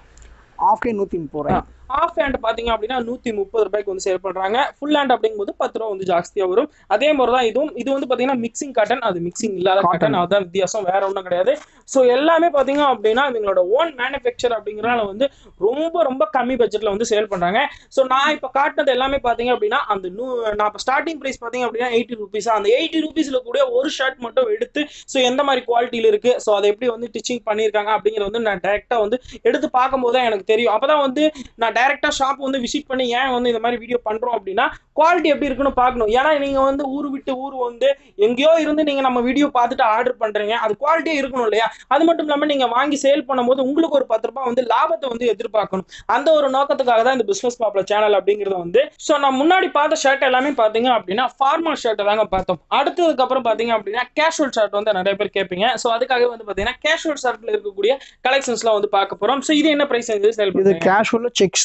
ஆஃப் கே நூற்றி முப்பது ரூபாய். ஆஃப் ஹேண்ட் பாத்தீங்க அப்படின்னா நூத்தி முப்பது ரூபாய்க்கு வந்து சேல் பண்றாங்க. ஃபுல் ஹேண்ட் அப்படிங்கும்போது பத்து ரூபா வந்து ஜாஸ்தியா வரும். அதே மாதிரி தான் இதுவும் இது வந்து பாத்தீங்கன்னா மிக்சிங் காட்டன் அது மிக்சிங் இல்லாத. காட்டன் அதான் வித்தியாசம் வேற ஒன்றும் கிடையாது. ஸோ எல்லாமே பாத்தீங்க அப்படின்னா இவங்களோட ஓன் மேனுஃபேக்சர் அப்படிங்கறனால வந்து ரொம்ப ரொம்ப கம்மி பட்ஜெட்ல வந்து சேல் பண்றாங்க. ஸோ நான் இப்போ காட்டினது எல்லாமே பாத்தீங்க அப்படின்னா அந்த நூ நான் இப்போ ஸ்டார்டிங் பிரைஸ் பாத்தீங்க அப்படின்னா எயிட்டி ருபீஸ் அந்த எயிட்டி ருபீஸ்ல கூட ஒரு ஷர்ட் மட்டும் எடுத்து ஸோ எந்த மாதிரி குவாலிட்டியில இருக்கு? ஸோ அதை எப்படி வந்து டிச்சிங் பண்ணியிருக்காங்க அப்படிங்கறது வந்து நான் டைரக்டா வந்து எடுத்து பார்க்கும்போது தான் எனக்கு தெரியும். அப்பதான் வந்து நான் டைரக்டா ஷாப் வந்து விசிட் பண்ணி ஏன் வந்து இந்த மாதிரி வீடியோ பண்றோம் அப்படின்னா குவாலிட்டி எப்படி இருக்குன்னு பார்க்கணும். ஏன்னா நீங்க வந்து ஊர் விட்டு ஊர் வந்து எங்கேயோ இருந்து நீங்க நம்ம வீடியோ பார்த்துட்டு ஆர்டர் பண்றீங்க. அது குவாலிட்டியே இருக்கணும் இல்லையா? அது மட்டும் இல்லாம நீங்க வாங்கி சேல் பண்ணும்போது உங்களுக்கு ஒரு பத்து ரூபாய் வந்து லாபத்தை வந்து எதிர்பார்க்கணும். அந்த ஒரு நோக்கத்துக்காக தான் இந்த பிசினஸ் பாப்ல சேனல் அப்படிங்கிறது வந்து ஸோ நான் முன்னாடி பார்த்த ஷர்ட் எல்லாமே பாத்தீங்க அப்படின்னா ஃபார்மல் ஷர்ட் தாங்க பார்த்தோம். அடுத்ததுக்கு அப்புறம் பாத்தீங்க அப்படின்னா கேஷுவல் ஷர்ட் வந்து நிறைய பேர் கேட்பீங்க. ஸோ அதுக்காக வந்து பாத்தீங்கன்னா கேஷுவல் ஷர்ட்ல இருக்கக்கூடிய கலெக்ஷன்ஸ்லாம் வந்து பார்க்க போறோம். ஸோ இது என்ன பிரைஸ் இது சேல் இது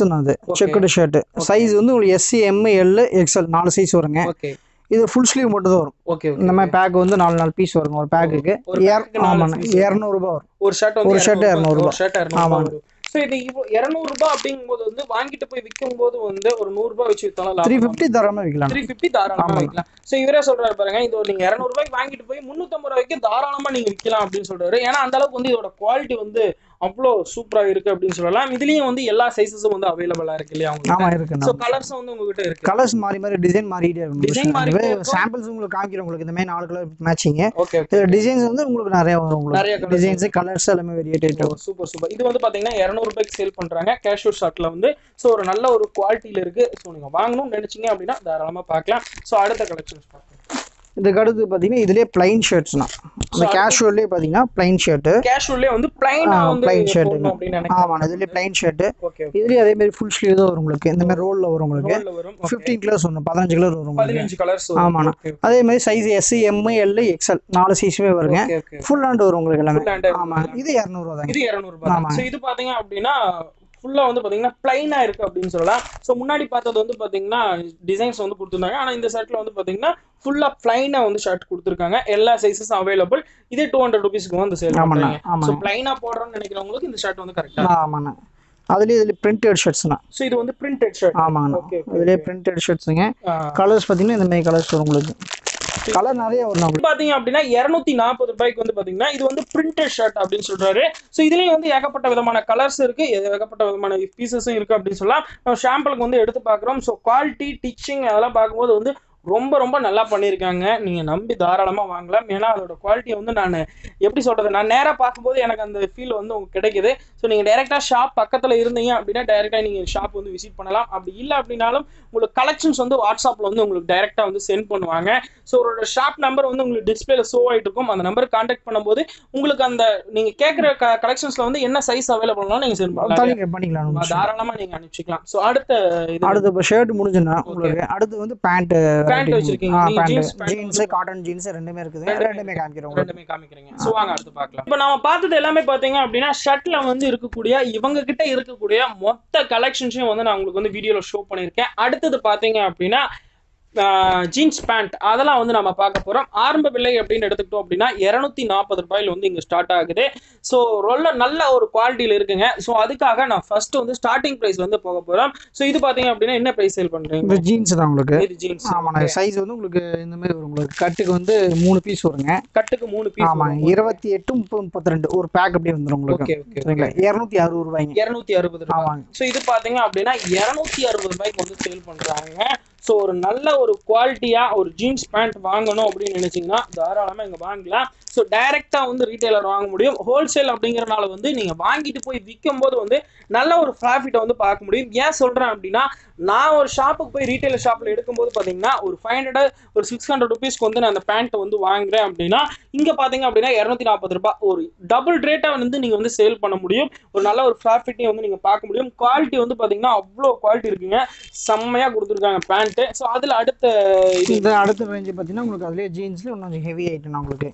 செக்ஸ்னு அது. செக்குடு ஷர்ட் சைஸ் வந்து உங்களுக்கு எஸ்சி எம் எல் எக்ஸ்எல் நாலு சைஸ் வருங்க. இது ஃபுல் ஸ்லீவ் மட்டும் தான் வரும் ஓகே இந்த மாதிரி பேக் வந்து நாலு நாலு பீஸ் வருங்க. ஒரு பேக்குக்கு ஆமாண்ணா. இரநூறுபா வரும். ஒரு ஷர்ட் ஒரு shirt 200 ஒரு ஷர்ட் இரநூறுபா ஆமாங்க. வரும். ஸோ இது இப்போ இரநூறு ரூபாய் அப்படிங்கும்போது வந்து வாங்கிட்டு போய் விற்கும் போது வந்து ஒரு நூறு ரூபாய் வச்சு வித்தாலும் த்ரீ ஃபிஃப்டி தரமாக விற்கலாம் த்ரீ ஃபிஃப்டி தாராளமா ஆமாங்க. விற்கலாம் ஸோ இவரே சொல்றாரு பாருங்க. இது ஒரு நீங்க இரநூறு ரூபாய்க்கு வாங்கிட்டு போய் முந்நூற்றம்பது ரூபாய்க்கு தாராளமா நீங்க விற்கலாம் அப்படின்னு சொல்றாரு. ஏன்னா அந்த அளவுக்கு வந்து இதோட குவாலிட்டி வந்து அவ்வளோ சூப்பரா இருக்கு அப்படின்னு சொல்லலாம். இதுலயும் வந்து எல்லா சைஸஸும் வந்து அவைலபிளா இருக்கு இல்லையா ஆமாம் இருக்குண்ணா ஸோ கலர்ஸும் வந்து உங்ககிட்ட இருக்கு. கலர்ஸ் மாறி மாறி டிசைன் மாறிட்டே இருக்கும் இருக்கும். சாம்பிள்ஸ் உங்களுக்கு காமிக்கிறேன் உங்களுக்கு. இந்த மாதிரி நாலு கலர் மேட்சிங்க ஓகே டிசைன்ஸ் வந்து உங்களுக்கு நிறைய வரும் நிறைய உங்களுக்கு colours டிசைன்ஸ் கலர்ஸ் எல்லாமே வெரியேட் ஆகிட்டு சூப்பர் சூப்பர் இது வந்து பாத்தீங்கன்னா இரநூறு ரூபாய்க்கு சேல் பண்றாங்க. கேஷுவல் ஷார்ட்ல வந்து. ஸோ ஒரு நல்ல ஒரு குவாலிட்டியில இருக்கு. ஸோ நீங்க வாங்கணும்னு நினைச்சீங்க அப்படின்னா தாராளமா பார்க்கலாம். ஸோ அடுத்த கலெக்ஷன்ஸ் பார்க்கலாம் இதுக்கு அடுத்து பார்த்தீங்கன்னா இதுலேயே பிளைன் ஷர்ட்ஸ்னா இந்த கேஷுவல்லே பார்த்தீங்கன்னா பிளைன் ஷர்ட்டு கேஷுவல்லே வந்து பிளைனா அப்படின்னு நினைக்கிறேன். ஆமாண்ணா இதுலேயே பிளைன் ஷர்ட்டு இதுலேயே அதே மாதிரி ஃபுல் ஸ்லீவ் தான் வரும் உங்களுக்கு. இந்த மாதிரி ரோலில் வரும் உங்களுக்கு. ஃபிஃப்டீன் கலர்ஸ் வரும் பதினஞ்சு கலர் வரும் உங்களுக்கு. ஆமாண்ணா அதே மாதிரி size S M L XL நாலு சைஸுமே வருங்க. ஃபுல் ஹேண்ட் வரும் உங்களுக்கு எல்லாமே. ஆமாம் இது இரநூறுவா தாங்க இது 200 ரூபாய் சோ இது பாத்தீங்க அப்படின்னா ஃபுல்லா வந்து பாத்தீங்கன்னா பிளைனா இருக்கு அப்படின்னு சொல்லலாம். சோ முன்னாடி பார்த்தது வந்து பாத்தீங்கன்னா டிசைன்ஸ் வந்து கொடுத்துருந்தாங்க. ஆனா இந்த ஷர்ட்ல வந்து பாத்தீங்கன்னா ஃபுல்லா பிளைனா வந்து ஷர்ட் கொடுத்துருக்காங்க. எல்லா சைஸஸும் அவைலபிள் இதே டூ ஹண்ட்ரட் ருபீஸ்க்கு வந்து சேல் ஆமாண்ணா பண்றாங்க ஸோ ஆமாங்க பிளைனா போடுறோம்னு நினைக்கிறவங்களுக்கு இந்த ஷர்ட் வந்து கரெக்டா ஆமாண்ணா. அதுலேயே இதுலேயே பிரிண்டட் ஷர்ட்ஸ்ண்ணா சோ இது வந்து பிரிண்டட் ஷர்ட் ஆமாங்கண்ணா. ஓகே இதுலேயே பிரிண்டட் ஷர்ட்ஸுங்க கலர்ஸ் பார்த்தீங்கன்னா இந்த மாதிரி கலர்ஸ் வரும் உங்களுக்கு. கலர் நிறைய வரும். பாத்தீங்க அப்படின்னா 240 நாற்பது ரூபாய்க்கு வந்து பாத்தீங்கன்னா இது வந்து பிரிண்டட் ஷர்ட் அப்படின்னு சொல்றாரு. சோ இதுலயும் வந்து ஏகப்பட்ட விதமான கலர்ஸ் இருக்கு. ஏகப்பட்ட விதமான பீசஸும் இருக்கு அப்படின்னு சொல்லலாம். நம்ம ஷாம்பிளுக்கு வந்து எடுத்து பாக்குறோம் சோ குவாலிட்டி டிச்சிங் அதெல்லாம் பார்க்கும்போது வந்து ரொம்ப ரொம்ப நல்லா பண்ணியிருக்காங்க. நீங்க நம்பி தாராளமா வாங்கலாம். ஏன்னா அதோட குவாலிட்டி வந்து நான் எப்படி சொல்றது? நான் நேரா பார்க்கும்போது எனக்கு அந்த ஃபீல் வந்து உங்களுக்கு கிடைக்குது. ஸோ நீங்க டைரக்டா ஷாப் பக்கத்துல இருந்தீங்க அப்படின்னா டைரக்டா நீங்க ஷாப் வந்து விசிட் பண்ணலாம். அப்படி இல்லை அப்படின்னாலும் உங்களுக்கு கலெக்ஷன்ஸ் வந்து வாட்ஸ்அப்ல வந்து உங்களுக்கு டைரக்டா வந்து சென்ட் பண்ணுவாங்க. ஸோ ஒரு ஷாப் நம்பர் வந்து உங்களுக்கு டிஸ்பிளேல ஷோ ஆயிட்டு இருக்கும். அந்த நம்பர் கான்டாக்ட் பண்ணும்போது உங்களுக்கு அந்த நீங்க கேட்குற கலெக்ஷன்ஸ்ல வந்து என்ன சைஸ் அவைலபிள்னாலும் நீங்க சென்ட் பண்ணலாம். பண்ணிக்கலாம் ஒண்ணும் பிரச்சனை தாராளமா நீங்க அனுப்பிச்சிக்கலாம். ஸோ அடுத்த அடுத்து ஷர்ட் முடிஞ்சுன்னா உங்களுக்கு அடுத்து வந்து பேண்ட் பேண்ட் வச்சிருக்கீங்க. pant. ஜீன்ஸ் காட்டன் ஜீன்ஸ் ரெண்டுமே இருக்குது. ரெண்டுமே காமிக்கிறோம் ரெண்டுமே காமிக்கிறீங்க. சோ வாங்க அடுத்து பார்க்கலாம். இப்போ நாம பார்த்தது எல்லாமே பாத்தீங்க அப்படின்னா ஷர்ட்ல வந்து இருக்கக்கூடிய இவங்க கிட்ட இருக்கக்கூடிய மொத்த கலெக்ஷன்ஸையும் வந்து நான் உங்களுக்கு வந்து வீடியோல ஷோ பண்ணியிருக்கேன். அடுத்தது பாத்தீங்க அப்படின்னா ஜீன்ஸ் பேண்ட் அதெல்லாம் வந்து நம்ம பார்க்க போறோம். ஆரம்ப விலை அப்படின்னு எடுத்துக்கிட்டோம் அப்படின்னா இருநூத்தி நாற்பது ரூபாயில வந்து இங்க ஸ்டார்ட் ஆகுது. ஸோ ரொம்ப நல்ல ஒரு குவாலிட்டியில இருக்குங்க. ஸோ அதுக்காக நான் ஃபர்ஸ்ட் வந்து ஸ்டார்டிங் பிரைஸ் வந்து போக போறோம். ஸோ இது பாத்தீங்க அப்படின்னா என்ன பிரைஸ் சேல் பண்றீங்க? இந்த ஜீன்ஸ் தான் உங்களுக்கு. இது ஜீன்ஸ் ஆமாண்ணா சைஸ் வந்து உங்களுக்கு இந்த மாதிரி வரும் உங்களுக்கு. கட்டுக்கு வந்து மூணு பீஸ் வருங்க. கட்டுக்கு மூணு பீஸ் ஆமாங்க இருபத்தி எட்டு முப்பது முப்பத்தி ரெண்டு ஒரு பேக் அப்படியே வந்துடும் உங்களுக்கு. ஓகே ஓகே சரிங்களா? இரநூத்தி அறுபது ரூபாய்ங்க. இருநூத்தி அறுபது ரூபாய். ஸோ இது பாத்தீங்க அப்படின்னா இருநூத்தி அறுபது ரூபாய்க்கு வந்து சேல் பண்றாங்க. ஸோ ஒரு நல்ல ஒரு குவாலிட்டியாக ஒரு ஜீன்ஸ் பேண்ட் வாங்கணும் அப்படின்னு நினச்சிங்கன்னா தாராளமாக இங்கே வாங்கலாம். ஸோ டைரக்டா வந்து ரீட்டைலர் வாங்க முடியும். ஹோல்சேல் அப்படிங்கறனால வந்து நீங்க வாங்கிட்டு போய் விற்கும் போது வந்து நல்ல ஒரு ப்ராஃபிட்டை வந்து பார்க்க முடியும். ஏன் சொல்றேன் அப்படின்னா நான் ஒரு ஷாப்புக்கு போய் ரீட்டைலர் ஷாப்ல எடுக்கும்போது பாத்தீங்கன்னா ஒரு ஃபைவ் ஹண்ட்ரட் ஒரு சிக்ஸ் ஹண்ட்ரட் ருபீஸ்க்கு வந்து நான் அந்த பேண்ட்டை வந்து வாங்குறேன் அப்படின்னா இங்க பாத்தீங்க அப்படின்னா இரநூத்தி நாற்பது ரூபாய். ஒரு டபுள் ரேட்டா வந்து நீங்க வந்து சேல் பண்ண முடியும். ஒரு நல்ல ஒரு ப்ராஃபிட்டையும் வந்து நீங்க பார்க்க முடியும். குவாலிட்டி வந்து பாத்தீங்கன்னா அவ்வளோ குவாலிட்டி இருக்குங்க. செம்மையா கொடுத்துருக்காங்க பேண்ட் ஸோ அதுல அடுத்த இது அடுத்த ரேஞ்ச் பார்த்தீங்கன்னா உங்களுக்கு அதுலேயே ஜீன்ஸ்ல இன்னும் கொஞ்சம் ஹெவி ஐட்டம் உங்களுக்கு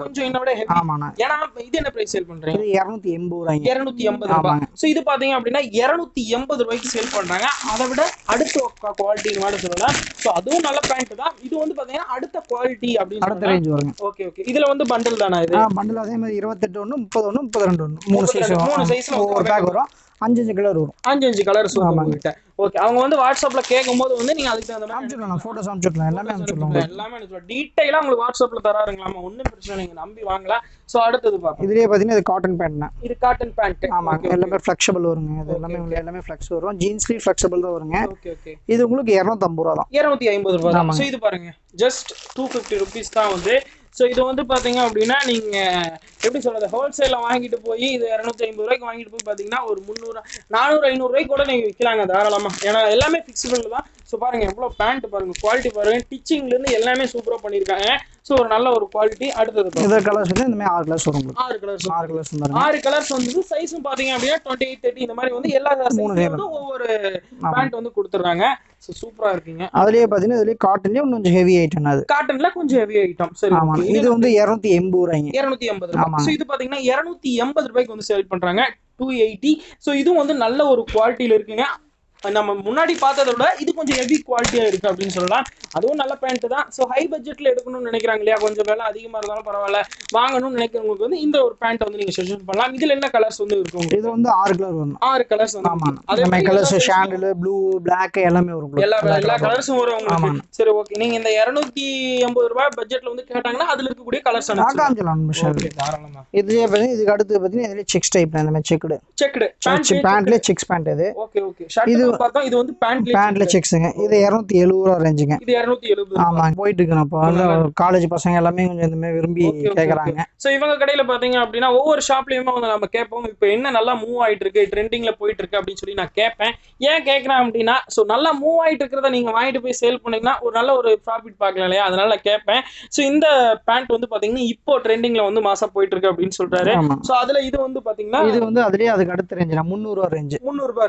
கொஞ்சம் என்னோட. ஆமாண்ணா. ஏன்னா இது என்ன பிரைஸ் சேல் பண்றீங்க? இரநூத்தி எண்பது ரூபாய்ங்க. இருநூத்தி எண்பது ரூபாய். ஸோ இது பாத்தீங்க அப்படின்னா இருநூத்தி எண்பது ரூபாய்க்கு சேல் பண்றாங்க. அதை விட அடுத்த குவாலிட்டி மாதிரி சொல்லலாம். ஸோ அதுவும் நல்ல பேண்ட் தான். இது வந்து பாத்தீங்கன்னா அடுத்த குவாலிட்டி அப்படின்னு அடுத்த சொல்லலாம். ரேஞ்ச் வருங்க. ஓகே ஓகே இதுல வந்து பண்டில் தானா இது? பண்டில் அதே மாதிரி இருபத்தெட்டு ஒன்று முப்பது ஒன்று முப்பது ரெண்டு ஒன்று மூணு சைஸ் மூணு ல ஒவ்வொரு பேக் வரும். அஞ்சு கலர் வரும். அஞ்சு அஞ்சு கலர்ஸ். உங்ககிட்ட. ஓகே அவங்க வந்து வாட்ஸ்அப்ல கேட்கும்போது வந்து நீங்க அதுக்கு தகுந்த மாதிரி அனுப்பிச்சுடலாம் ஃபோட்டோஸ் அனுப்பிச்சுடலாம் எல்லாமே அனுப்பிச்சுடலாம் எல்லாமே அனுப்பிச்சுடலாம். டீட்டெயிலா உங்களுக்கு வாட்ஸ்அப்ல தராருங்களாமா ஒன்றும் பிரச்சனை நீங்க நம்பி வாங்கலாம். ஸோ அடுத்தது பார்ப்போம். இதுலயே பார்த்தீங்கன்னா இது காட்டன் பேண்ட் இது காட்டன் பேண்ட் ஆமாங்க எல்லாமே ஃப்ளெக்சிபிள் வருங்க. இது எல்லாமே உங்களுக்கு எல்லாமே ஃப்ளெக்ஸ் வரும். ஜீன்ஸ்லேயும் ஃப்ளெக்சிபிள் தான் வருங்க. ஓகே ஓகே இது உங்களுக்கு இரநூத்தம்பது ரூபா தான் இருநூத்தி ஐம்பது ரூபாய் தான். ஸோ இது பாருங்க ஜஸ்ட் டூ ஃபிஃப்டி ருபீஸ் தான் வந்து ஸோ இது வந்து பார்த்தீங்க அப்படின்னா நீங்கள் எப்படி சொல்கிறது ஹோல்சேலில் வாங்கிட்டு போய் இது இரநூத்தி ஐம்பது ரூபாய்க்கு வாங்கிட்டு போய் பார்த்தீங்கன்னா ஒரு முந்நூறு நானூறு ஐநூறுரூவாய்க்கு கூட நீங்கள் விற்கலாங்க தாராளமாக ஏன்னா எல்லாமே ஃபிக்ஸபிள் தான். ஸோ பாருங்க எவ்வளோ பேண்ட் பாருங்கள் குவாலிட்டி பாருங்கள் டிச்சிங்லேருந்து எல்லாமே சூப்பராக பண்ணியிருக்காங்க ஸோ ஒரு நல்ல ஒரு குவாலிட்டி அடுத்தது. இந்த கலர்ஸ் வந்து இந்த மாதிரி ஆறு கலர்ஸ் வரும் ஆறு கலர்ஸ் ஆறு கலர்ஸ் ஆறு கலர்ஸ் வந்து சைஸும் பாத்தீங்க அப்படின்னா டுவெண்ட்டி எயிட் தேர்ட்டி இந்த மாதிரி வந்து எல்லா வந்து ஒவ்வொரு பேண்ட் வந்து கொடுத்துட்றாங்க. ஸோ சூப்பரா இருக்குங்க. அதுலயே பார்த்தீங்கன்னா இதுலயே காட்டன்லயே கொஞ்சம் ஹெவி ஐட்டம் அது. காட்டன்ல கொஞ்சம் ஹெவி ஐட்டம் சரி ஆமா. okay. இது வந்து இரநூத்தி எண்பது ரூபாய்ங்க. இருநூத்தி எண்பது ரூபாய். ஸோ இது பாத்தீங்கன்னா இருநூத்தி எண்பது ரூபாய்க்கு வந்து சேல் பண்றாங்க. டூ எயிட்டி ஸோ இதுவும் வந்து நல்ல ஒரு குவாலிட்டியில இருக்குங்க. நம்ம முன்னாடி பார்த்ததை விட இது கொஞ்சம் ஹெவி குவாலிட்டியா இருக்கு அப்படின்னு சொல்லலாம். அதுவும் நல்ல பேண்ட் தான். ஸோ ஹை பட்ஜெட்ல எடுக்கணும்னு நினைக்கிறாங்க இல்லையா? கொஞ்சம் விலை அதிகமா இருந்தாலும் பரவாயில்ல. வாங்கணும்னு நினைக்கிறவங்களுக்கு வந்து இந்த ஒரு பேண்ட் வந்து நீங்க சஜஷன் பண்ணலாம். இதுல என்ன கலர்ஸ் வந்து இருக்கும் இது வந்து ஆறு கலர் வரும். ஆறு கலர்ஸ் வந்து ஆமா இருக்கு. அதே மாதிரி கலர்ஸ் ஷாண்டில் ப்ளூ பிளாக் எல்லாமே வரும். எல்லா எல்லா. கலர்ஸும் வரும் உங்களுக்கு. சரி ஓகே நீங்க இந்த இருநூத்தி எண்பது ரூபாய் பட்ஜெட்ல வந்து கேட்டாங்கன்னா அதுல இருக்கக்கூடிய கலர்ஸ் தாராளமா. இதுலயே பார்த்தீங்கன்னா இதுக்கு அடுத்து பார்த்தீங்கன்னா இதுலயே செக்ஸ் டைப் இந்த மாதிரி செக்குடு செக்டு பேண்ட் பேண்ட்லேயே செக்ஸ் பேண்ட் இது. ஓகே ஓகே இது பார்த்தோம் இது வந்து பேண்ட்ல பேண்ட்ல செக்ஸுங்க இது இரநூத்தி எழுபது ரூபா ரேஞ்சுங்க இது இருநூத்தி எழுபது ஆமாங்க போயிட்டு இருக்குண்ணா இப்போ காலேஜ் பசங்க எல்லாமே கொஞ்சம் இந்த மாதிரி விரும்பி கேட்குறாங்க சோ இவங்க கடையில பாத்தீங்க அப்படின்னா ஒவ்வொரு ஷாப்லயுமே வந்து நம்ம கேட்போம். இப்போ என்ன நல்லா மூவ் ஆயிட்டு இருக்கு ட்ரெண்டிங்ல போயிட்டு இருக்கு அப்படின்னு சொல்லி நான் கேட்பேன். ஏன் கேட்கறேன் அப்படின்னா சோ நல்லா மூவ் ஆயிட்டு இருக்கிறத நீங்க வாங்கிட்டு போய் சேல் பண்ணீங்கன்னா ஒரு நல்ல ஒரு ப்ராஃபிட் பார்க்கலாம் இல்லையா? அதனால நான் கேட்பேன். சோ இந்த பேண்ட் வந்து பாத்தீங்கன்னா இப்போ ட்ரெண்டிங்ல வந்து மாசா போயிட்டு இருக்கு அப்படின்னு சொல்றாரு. சோ அதுல இது வந்து பாத்தீங்கன்னா இது வந்து அதுலயே அதுக்கு அடுத்த ரேஞ்சு முந்நூறு ரூபாய்